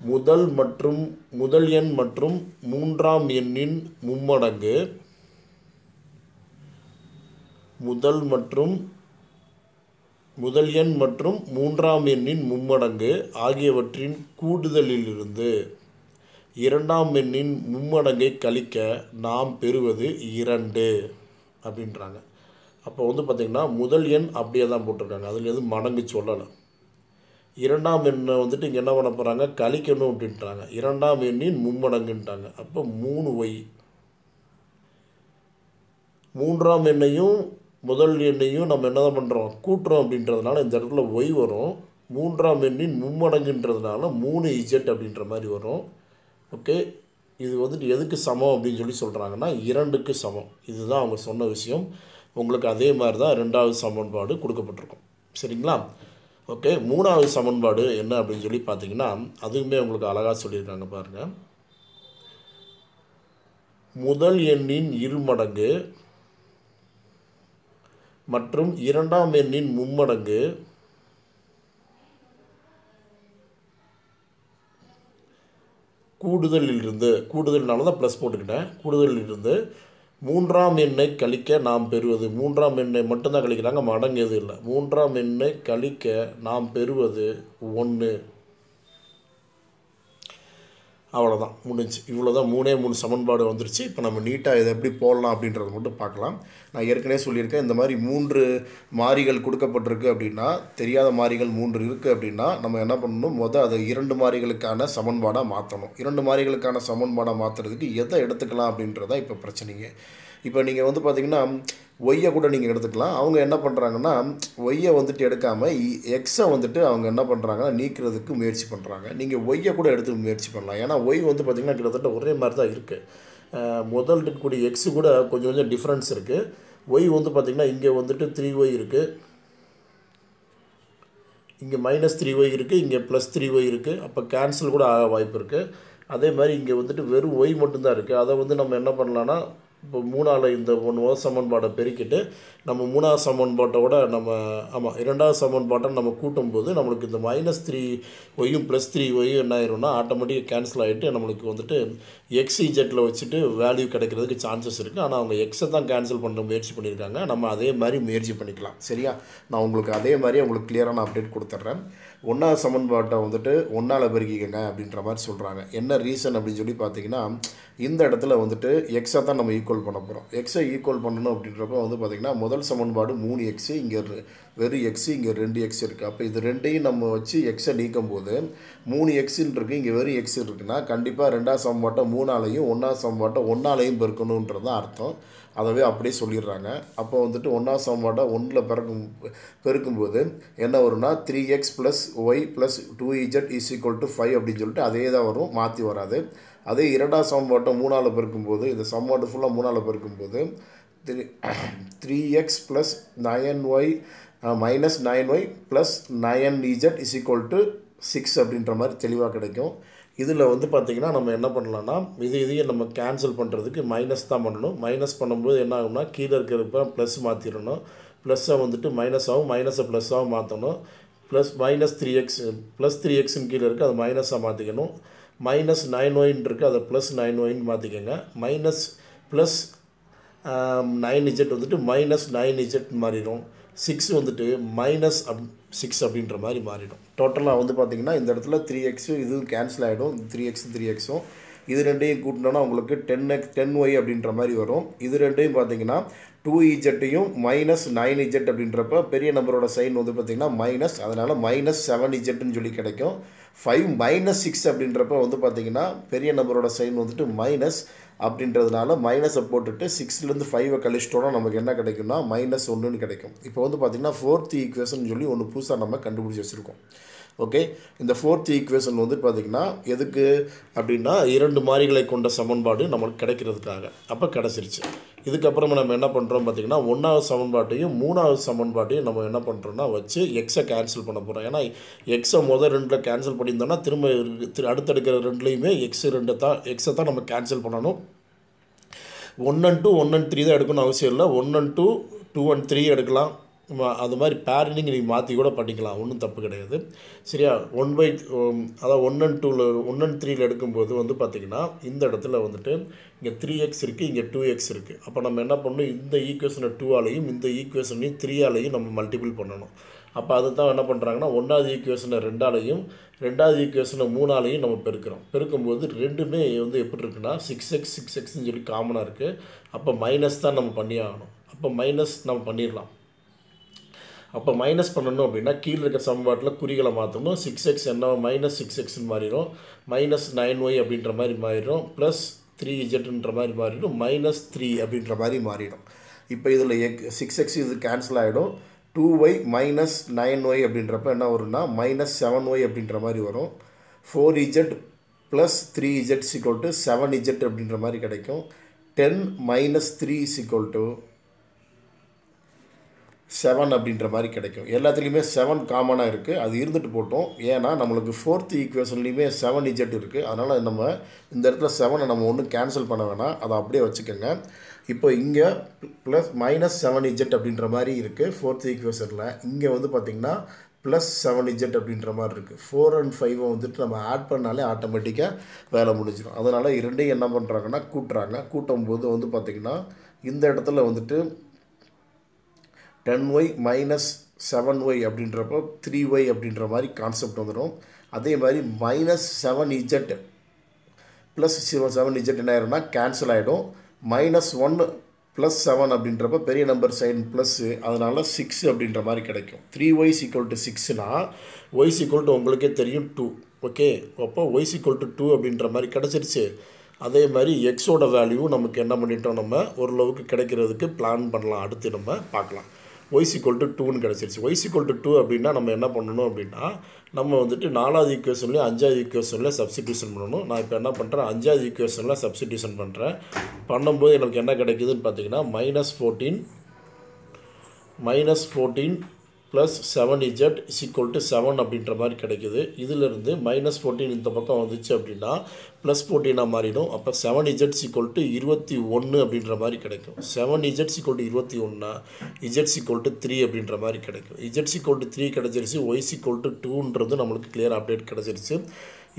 முதல் மற்றும் முதல் எண் மற்றும் மூன்றாம் எண்ணின் மும்மடங்கு. முதல் மற்றும் முதல் எண் மற்றும் மூன்றாம் எண்ணின் மும்மடங்கு ஆகியவற்றின் கூடுதலிலிருந்து இரண்டாம் எண்ணின் மும்மடங்கை கழிக்க நாம் பெறுவது இரண்டு அப்படின்றாங்க. அப்போ வந்து பார்த்திங்கன்னா முதல் எண் அப்படியே தான் போட்டிருக்காங்க. அதில் எதுவும் மடங்கு சொல்லலை. இரண்டாம் எண்ணை வந்துட்டு இங்கே என்ன பண்ண போகிறாங்க கழிக்கணும் அப்படின்றாங்க. இரண்டாம் எண்ணின் மும்மடங்குன்றாங்க. அப்போ மூணு ஒய் மூன்றாம் எண்ணையும் முதல் எண்ணையும் நம்ம என்ன தான் பண்ணுறோம் கூட்டுறோம் அப்படின்றதுனால இந்த இடத்துல ஒய் வரும். மூன்றாம் எண்ணின் மும்மடங்குன்றதுனால மூணு இஜெட் அப்படின்ற மாதிரி வரும். ஓகே இது வந்துட்டு எதுக்கு சமம் அப்படின்னு சொல்லி சொல்கிறாங்கன்னா இரண்டுக்கு சமம். இதுதான் அவங்க சொன்ன விஷயம். உங்களுக்கு அதே மாதிரி தான் ரெண்டாவது சமன்பாடு கொடுக்கப்பட்டிருக்கும். சரிங்களா? ஓகே மூணாவது சமன்பாடு என்ன அப்படின்னு சொல்லி பார்த்தீங்கன்னா அதுவுமே உங்களுக்கு அழகாக சொல்லியிருக்காங்க பாருங்கள் முதல் எண்ணின் இருமடங்கு மற்றும் இரண்டாம் எண்ணின் மும்மடங்கு கூடுதலில் இருந்து கூடுதல்னால தான் ப்ளஸ் போட்டுக்கிட்டேன். கூடுதலில் இருந்து மூன்றாம் எண்ணை கழிக்க நாம் பெறுவது. மூன்றாம் எண்ணை மட்டும்தான் கழிக்கிறாங்க மடங்கு எதுவும் இல்லை. மூன்றாம் எண்ணை கழிக்க நாம் பெறுவது ஒன்று அவ்வளோதான் முடிஞ்சு. இவ்வளோ தான் மூணே மூணு சமன்பாடு வந்துருச்சு. இப்போ நம்ம நீட்டாக இதை எப்படி போடலாம் அப்படின்றத மட்டும் பார்க்கலாம். நான் ஏற்கனவே சொல்லியிருக்கேன் இந்த மாதிரி மூன்று மாறிகள் கொடுக்கப்பட்டிருக்கு அப்படின்னா தெரியாத மாறிகள் மூன்று இருக்குது அப்படின்னா நம்ம என்ன பண்ணணும்? மொதல் அதை இரண்டு மாறிகளுக்கான சமன்பாடாக மாற்றணும் இரண்டு மாறிகளுக்கான சமன்பாடாக மாற்றுறதுக்கு எதை எடுத்துக்கலாம் அப்படின்றதான் இப்போ பிரச்சனைங்க. இப்போ நீங்கள் வந்து பார்த்தீங்கன்னா ஒய்யை கூட நீங்கள் எடுத்துக்கலாம். அவங்க என்ன பண்ணுறாங்கன்னா ஒய்யை வந்துட்டு எடுக்காமல் எக்ஸை வந்துட்டு அவங்க என்ன பண்ணுறாங்கன்னா நீக்கிறதுக்கு முயற்சி பண்ணுறாங்க நீங்கள் ஒய்யை கூட எடுத்து முயற்சி பண்ணலாம். ஏன்னா ஒய் வந்து பார்த்திங்கன்னா கிட்டத்தட்ட ஒரே மாதிரி தான் இருக்குது முதல் இருக்கக்கூடிய எக்ஸு கூட கொஞ்சம் கொஞ்சம் டிஃப்ரென்ஸ் இருக்குது ஒய் வந்து பார்த்திங்கன்னா இங்கே வந்துட்டு த்ரீ ஒய் இருக்குது இங்கே மைனஸ் த்ரீ ஒய் இருக்குது இங்கே ப்ளஸ் த்ரீ ஒய் இருக்குது அப்போ கேன்சல் கூட ஆக வாய்ப்பு இருக்குது அதே மாதிரி இங்கே வந்துட்டு வெறும் ஒய் மட்டும்தான் இருக்குது அதை வந்து நம்ம என்ன பண்ணலான்னா இப்போ மூணாவில் இந்த ஒன்று சமன்பாடை பெருக்கிட்டு நம்ம மூணாவது சமன்பாட்டோட நம்ம ஆமாம் இரண்டாவது சமன்பாட்டை நம்ம கூட்டும்போது நம்மளுக்கு இந்த மைனஸ் த்ரீ ஒய்யும் ப்ளஸ் த்ரீ ஒய்யும் என்ன ஆயிரும்னா ஆட்டோமேட்டிக்காக கேன்சல் ஆகிட்டு நம்மளுக்கு வந்துட்டு எக்ஸ் இஜெட்டில் வச்சுட்டு வேல்யூ கிடைக்கிறதுக்கு சான்சஸ் இருக்குது ஆனால் அவங்க எக்ஸை தான் கேன்சல் பண்ண முயற்சி பண்ணியிருக்காங்க. நம்ம அதே மாதிரி முயற்சி பண்ணிக்கலாம். சரியா? நான் உங்களுக்கு அதே மாதிரி உங்களுக்கு கிளியரான அப்டேட் கொடுத்துட்றேன். ஒன்றாவது சமன்பாட்டை வந்துட்டு ஒன்றால் பெருக்கிக்கங்க அப்படின்ற மாதிரி சொல்கிறாங்க என்ன ரீசன் அப்படின்னு சொல்லி பார்த்தீங்கன்னா இந்த இடத்துல வந்துட்டு எக்ஸை தான் நம்ம ஈக்குவல் பண்ண போகிறோம் எக்ஸை ஈக்குவல் பண்ணணும் அப்படின்றப்ப வந்து பார்த்திங்கன்னா முதல் சமன்பாடு மூணு எக்ஸு இங்கே வெறும் எக்ஸு இங்கே ரெண்டு எக்ஸ் இருக்குது அப்போ இது ரெண்டையும் நம்ம வச்சு எக்ஸை நீக்கும் போது மூணு எக்ஸுன்னு இருக்குது இங்கே வெறும் எக்ஸ் இருக்குன்னா கண்டிப்பாக ரெண்டாவது சமன்பாட்டை மூணாலையும் ஒன்றாவது சமன்பாட்டை ஒன்றாலையும் பெருக்கணுன்றது தான் அர்த்தம். அதவே அப்படியே சொல்லிடுறாங்க. அப்போ வந்துட்டு ஒன்றாவது சமன்பாட்டை ஒன்றில் பிறக்கும் பெருக்கும்போது என்ன வரும்னா three X plus Y plus two Z is equal to five அப்படின்னு சொல்லிட்டு அதே தான் வரும் மாற்றி வராது. அதே இரண்டாம் சமன்பாட்டை மூணாவில் பெருக்கும்போது இந்த சமன்பாட்டு ஃபுல்லாக மூணாவில் பெருக்கும்போது three three X plus nine Y minus nine Y plus nine Z is equal to six அப்படின்ற மாதிரி தெளிவாக கிடைக்கும். இதில் வந்து பார்த்திங்கன்னா நம்ம என்ன பண்ணலான்னா இது இதையும் நம்ம கேன்சல் பண்ணுறதுக்கு மைனஸ் தான் பண்ணணும். மைனஸ் பண்ணும்போது என்ன ஆகும்னா கீழே இருக்கிறப்ப ப்ளஸ் மாற்றிடணும் ப்ளஸ்ஸை வந்துட்டு மைனஸாகவும் மைனஸை ப்ளஸ்ஸாகவும் மாற்றணும் plus minus three X plus three எக்ஸ்ன்னு கீழே இருக்குது அதை மைனஸாக மாற்றிக்கணும் மைனஸ் நைன் ஒயின் இருக்குது அதை ப்ளஸ் நைன் ஒயின்னு மாற்றிக்கோங்க மைனஸ் ப்ளஸ் நைன் இஜெட் வந்துட்டு மைனஸ் நைன் இஜெட் மாறிடும். சிக்ஸ் வந்துட்டு மைனஸ் அப் சிக்ஸ் அப்படின்ற மாதிரி மாறிடும். டோட்டலாக வந்து பார்த்திங்கன்னா இந்த இடத்துல த்ரீ எக்ஸும் இதுவும் கேன்சல் ஆகிடும் த்ரீ எக்ஸும் த்ரீ எக்ஸும் இது ரெண்டையும் கூட்டினோன்னா உங்களுக்கு டென் எக்ஸ் டென் ஒய் அப்படின்ற மாதிரி வரும். இது ரெண்டையும் பார்த்தீங்கன்னா டூ இஜெட்டையும் மைனஸ் நைன் இஜெட் அப்படின்றப்ப பெரிய நம்பரோட சைன் வந்து பார்த்திங்கன்னா மைனஸ் அதனால் மைனஸ் செவன் இஜெட்னு சொல்லி கிடைக்கும். ஃபைவ் மைனஸ் சிக்ஸ் அப்படின்றப்ப வந்து பார்த்திங்கன்னா பெரிய நம்பரோட சைன் வந்துட்டு மைனஸ் அப்படின்றதுனால மைனஸை போட்டுட்டு சிக்ஸ்லேருந்து ஃபைவை கழிச்சிட்டோன்னா நமக்கு என்ன கிடைக்கும்னா மைனஸ் ஒன்றுன்னு கிடைக்கும். இப்போ வந்து பார்த்திங்கன்னா ஃபோர்த் ஈக்குவேஷன் சொல்லி ஒன்று புதுசாக நம்ம கண்டுபிடிச்சி வச்சுருக்கோம். ஓகே இந்த ஃபோர்த் ஈக்குவேஷன் வந்து பார்த்திங்கன்னா எதுக்கு அப்படின்னா இரண்டு மாறிகளை கொண்ட சமன்பாடு நம்மளுக்கு கிடைக்கிறதுக்காக. அப்போ கிடச்சிருச்சு. இதுக்கப்புறமா நம்ம என்ன பண்ணுறோம் பார்த்திங்கன்னா ஒன்றாவது சமன்பாட்டையும் மூணாவது சமன்பாட்டையும் நம்ம என்ன பண்ணுறோன்னா வச்சு எக்ஸை கேன்சல் பண்ண போகிறோம் ஏன்னா எக்ஸை முதல் ரெண்டில் கேன்சல் பண்ணியிருந்தோம்னா திரும்ப அடுத்தடுக்கிற ரெண்டுலேயுமே எக்ஸ் ரெண்டை தான் எக்ஸை தான் நம்ம கேன்சல் பண்ணணும். One and two one and three தான் எடுக்கணும்னு அவசியம் இல்லை. One and two two and three எடுக்கலாம். அது மாதிரி பேரண்டிங் நீங்கள் மாற்றி கூட பண்ணிக்கலாம். ஒன்றும் தப்பு கிடையாது. சரியா? ஒன் பை um, அதாவது ஒன் அண்ட் டூவில் ஒன் அண்ட் த்ரீயில் எடுக்கும்போது வந்து பார்த்திங்கன்னா இந்த இடத்துல வந்துட்டு இங்கே த்ரீ எக்ஸ் இருக்குது இங்கே டூ எக்ஸ் இருக்குது அப்போ நம்ம என்ன பண்ணணும்? இந்த ஈக்குவேஷனை டூவாலையும் இந்த ஈக்குவேஷனையும் த்ரீயாலையும் நம்ம மல்டிபிள் பண்ணணும். அப்போ அதை தான் என்ன பண்ணுறாங்கன்னா ஒன்றாவது ஈக்குவேஷனை ரெண்டாலையும் ரெண்டாவது ஈக்குவேஷனை மூணாலையும் நம்ம பெருக்கிறோம். பெருக்கும்போது ரெண்டுமே வந்து எப்படி இருக்குன்னா சிக்ஸ் எக்ஸ் சிக்ஸ் எக்ஸ்ன்னு சொல்லி காமனாக இருக்குது அப்போ மைனஸ் தான் நம்ம பண்ணி ஆகணும். அப்போ மைனஸ் நம்ம பண்ணிடலாம். அப்போ மைனஸ் பண்ணணும் அப்படின்னா கீழே இருக்க சமன்பாட்டில் குறிகளை மாற்றணும் சிக்ஸ் எக்ஸ் என்ன? மைனஸ் சிக்ஸ் எக்ஸ்னு மாறிடும். மைனஸ் நைன் ஒய் அப்படின்ற மாதிரி மாறிடும். ப்ளஸ் த்ரீ இஜெட்ன்ற மாதிரி மாறிடும். மைனஸ் த்ரீ அப்படின்ற மாதிரி மாறிடும். இப்போ இதில் எக் சிக்ஸ் எக்ஸ் இது கேன்சல் ஆகிடும் two Y minus nine Y அப்படின்றப்ப என்ன வரும்னா மைனஸ் செவன் ஒய் அப்படின்ற மாதிரி வரும். Four Z plus three Z is equal to seven Z அப்படின்ற மாதிரி கிடைக்கும். Ten minus three is equal to seven அப்படின்ற மாதிரி கிடைக்கும். எல்லாத்துலேயுமே செவன் காமனாக இருக்குது அது இருந்துட்டு போட்டோம். ஏன்னா நம்மளுக்கு ஃபோர்த் ஈக்குவேஷன்லேயுமே செவன் இஜெட் இருக்குது அதனால் நம்ம இந்த இடத்துல செவனை நம்ம ஒன்றும் கேன்சல் பண்ண வேணாம். அதை அப்படியே வச்சுக்கோங்க. இப்போ இங்கே ப்ளஸ் மைனஸ் செவன் இஜெட் அப்படின்ற மாதிரி இருக்குது ஃபோர்த் ஈக்குவேஷனில் இங்கே வந்து பார்த்திங்கன்னா ப்ளஸ் செவன் இஜெட் அப்படின்ற மாதிரி இருக்குது ஃபோர் அண்ட் ஃபைவை வந்துட்டு நம்ம ஆட் பண்ணாலே ஆட்டோமேட்டிக்காக வேலை முடிஞ்சிடும் அதனால் இரண்டையும் என்ன பண்ணுறாங்கன்னா கூட்டுறாங்க. கூட்டும் போது வந்து பார்த்திங்கன்னா இந்த இடத்துல வந்துட்டு ten y minus seven y அப்படின்றப்போ த்ரீ ஒய் அப்படின்ற மாதிரி கான்செப்ட் வந்துடும். அதே மாதிரி minus seven z plus seven z என்ன ஆயிரும்னா கேன்சல் ஆகிடும் மைனஸ் ஒன் ப்ளஸ் செவன் அப்படின்றப்ப பெரிய நம்பர் சைன் ப்ளஸ்ஸு அதனால் சிக்ஸ் அப்படின்ற மாதிரி கிடைக்கும். த்ரீ ஒய் ஈக்குவல் டு சிக்ஸ்னால் ஒய் ஈக்குவல் டு உங்களுக்கே தெரியும் டூ ஓகே அப்போ ஒய் ஈக்குவல் டு டூ அப்படின்ற மாதிரி கிடச்சிருச்சு. அதே மாதிரி எக்ஸோட வேல்யூ நமக்கு என்ன பண்ணிட்டோம் நம்ம? ஓரளவுக்கு கிடைக்கிறதுக்கு பிளான் பண்ணலாம். அடுத்து நம்ம பார்க்கலாம். ஒய்ஸ் டு டூன்னு கிடச்சிருச்சு. ஒய்ஸ் டு டூ அப்படின்னா நம்ம என்ன பண்ணணும் அப்படின்னா நம்ம வந்துட்டு நாலாவது ஈக்குவேஷன்லேயும் அஞ்சாவது ஈக்குவேஷனில் சப்ஸ்டியூஷன் பண்ணணும். நான் இப்போ என்ன பண்ணுறேன் அஞ்சாவது ஈக்குவேஷனில் சப்ஸ்டியூஷன் பண்ணுறேன் பண்ணும்போது எனக்கு என்ன கிடைக்குதுன்னு பார்த்தீங்கன்னா minus fourteen minus fourteen plus seven Z is equal to seven அப்படின்ற மாதிரி கிடைக்குது. இதிலிருந்து மைனஸ் ஃபோர்டீன் இந்த பக்கம் வந்துச்சு அப்படின்னா ப்ளஸ் ஃபோர்டீனாக மாறிடும். அப்போ செவன் இஜெட் ஈக்குவல் டு இருபத்தி ஒன்று அப்படின்ற மாதிரி கிடைக்கும். செவன் இஜெட் ஈக்குவல் டு இருபத்தி ஒன்றா இஜெட் ஈக்குவல் டு த்ரீ அப்படின்ற மாதிரி கிடைக்கும். இஜெட் ஈக்குவல் டு த்ரீ கிடச்சிருச்சு ஒய்ஸ் ஈக்குவல் டு டூன்றது நம்மளுக்கு கிளியர் அப்டேட் கிடச்சிருச்சு.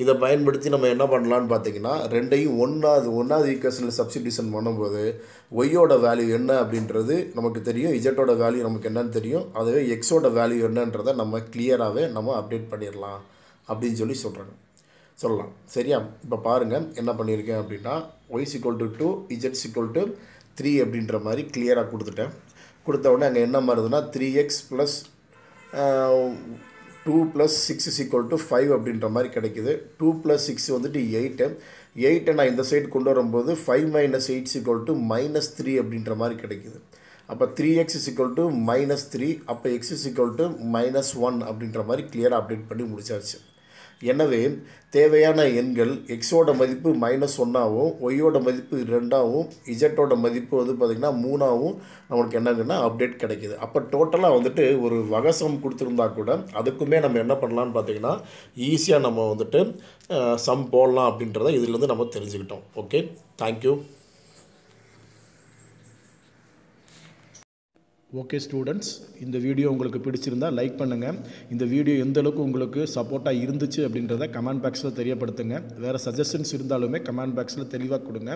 இதை பயன்படுத்தி நம்ம என்ன பண்ணலான்னு பார்த்தீங்கன்னா ரெண்டையும் ஒன்றாவது ஒன்றாவது ஈக்குவேஷனில் சப்ஸ்டிடியூஷன் பண்ணும்போது ஒய்யோட வேல்யூ என்ன அப்படின்றது நமக்கு தெரியும். இஜெட்டோட வேல்யூ நமக்கு என்னன்னு தெரியும். அதுவே எக்ஸோட வேல்யூ என்னன்றதை நம்ம கிளியராகவே நம்ம அப்டேட் பண்ணிடலாம் அப்படின்னு சொல்லி சொல்கிறாங்க சொல்லலாம். சரியா? இப்போ பாருங்கள் என்ன பண்ணியிருக்கேன் அப்படின்னா Y is equal to two Z is equal to three அப்படின்ற மாதிரி கிளியராக கொடுத்துட்டேன். கொடுத்த உடனே அங்கே என்ன மாறுதுன்னா three X plus two plus six is equal to five அப்படின்ற மாதிரி கிடைக்கிது. டூ ப்ளஸ் சிக்ஸ் வந்துட்டு எயிட்டு எயிட்டை நான் இந்த சைடு கொண்டு வரும்போது five minus eight equal to minus three அப்படின்ற மாதிரி கிடைக்குது. அப்போ three X is equal to minus three அப்போ X is equal to minus one அப்படின்ற மாதிரி கிளியராக அப்டேட் பண்ணி முடிச்சாச்சு. எனவே தேவையான எண்கள் எக்ஸோட மதிப்பு மைனஸ் ஒன்றாகவும் ஒய்யோட மதிப்பு ரெண்டாகவும் இஜெட்டோட மதிப்பு வந்து பார்த்திங்கன்னா மூணாகவும் நம்மளுக்கு என்னங்கன்னா அப்டேட் கிடைக்கிது. அப்போ டோட்டலாக வந்துட்டு ஒரு வகசம் கொடுத்துருந்தா கூட அதுக்குமே நம்ம என்ன பண்ணலான்னு பார்த்தீங்கன்னா ஈஸியாக நம்ம வந்துட்டு சம் போடலாம் அப்படின்றத இதுலேருந்து நம்ம தெரிஞ்சுக்கிட்டோம். Okay thank you okay students இந்த வீடியோ உங்களுக்கு பிடிச்சிருந்தா லைக் பண்ணுங்கள் இந்த வீடியோ எந்த அளவுக்கு உங்களுக்கு சப்போர்ட்டாக இருந்துச்சு அப்படின்றத கமெண்ட் பாக்ஸில் தெரியப்படுத்துங்க. வேறு சஜஷன்ஸ் இருந்தாலுமே கமெண்ட் பாக்ஸில் தெளிவாக கொடுங்க.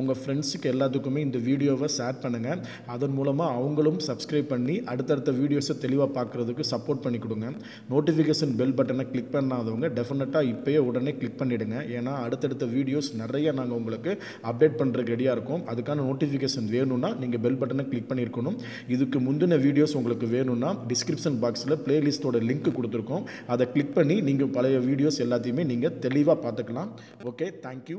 உங்கள் ஃப்ரெண்ட்ஸுக்கு எல்லாத்துக்குமே இந்த வீடியோவை ஷேர் பண்ணுங்கள் அதன் மூலமாக அவங்களும் சப்ஸ்கிரைப் பண்ணி அடுத்தடுத்த வீடியோஸை தெளிவாக பார்க்குறதுக்கு சப்போர்ட் பண்ணி கொடுங்க. நோட்டிஃபிகேஷன் பெல் பட்டனை கிளிக் பண்ணாதவங்க டெஃபினட்டாக இப்போயே உடனே கிளிக் பண்ணிவிடுங்க ஏன்னா அடுத்தடுத்த வீடியோஸ் நிறைய நாங்கள் உங்களுக்கு அப்டேட் பண்ணுறதுக்கு ரெடியாக இருக்கும். அதுக்கான நோட்டிஃபிகேஷன் வேணும்னா நீங்கள் பெல் பட்டனை கிளிக் பண்ணியிருக்கணும். இதுக்கு இதுக்கு முந்தின வீடியோஸ் உங்களுக்கு வேணும்னா டிஸ்கிரிப்ஷன் பாக்ஸில் பிளேலிஸ்ட்டோட லிங்க் கொடுத்துருக்கோம். அதை கிளிக் பண்ணி நீங்கள் பழைய வீடியோஸ் எல்லாத்தையுமே நீங்கள் தெளிவாக பார்த்துக்கலாம். Okay thank you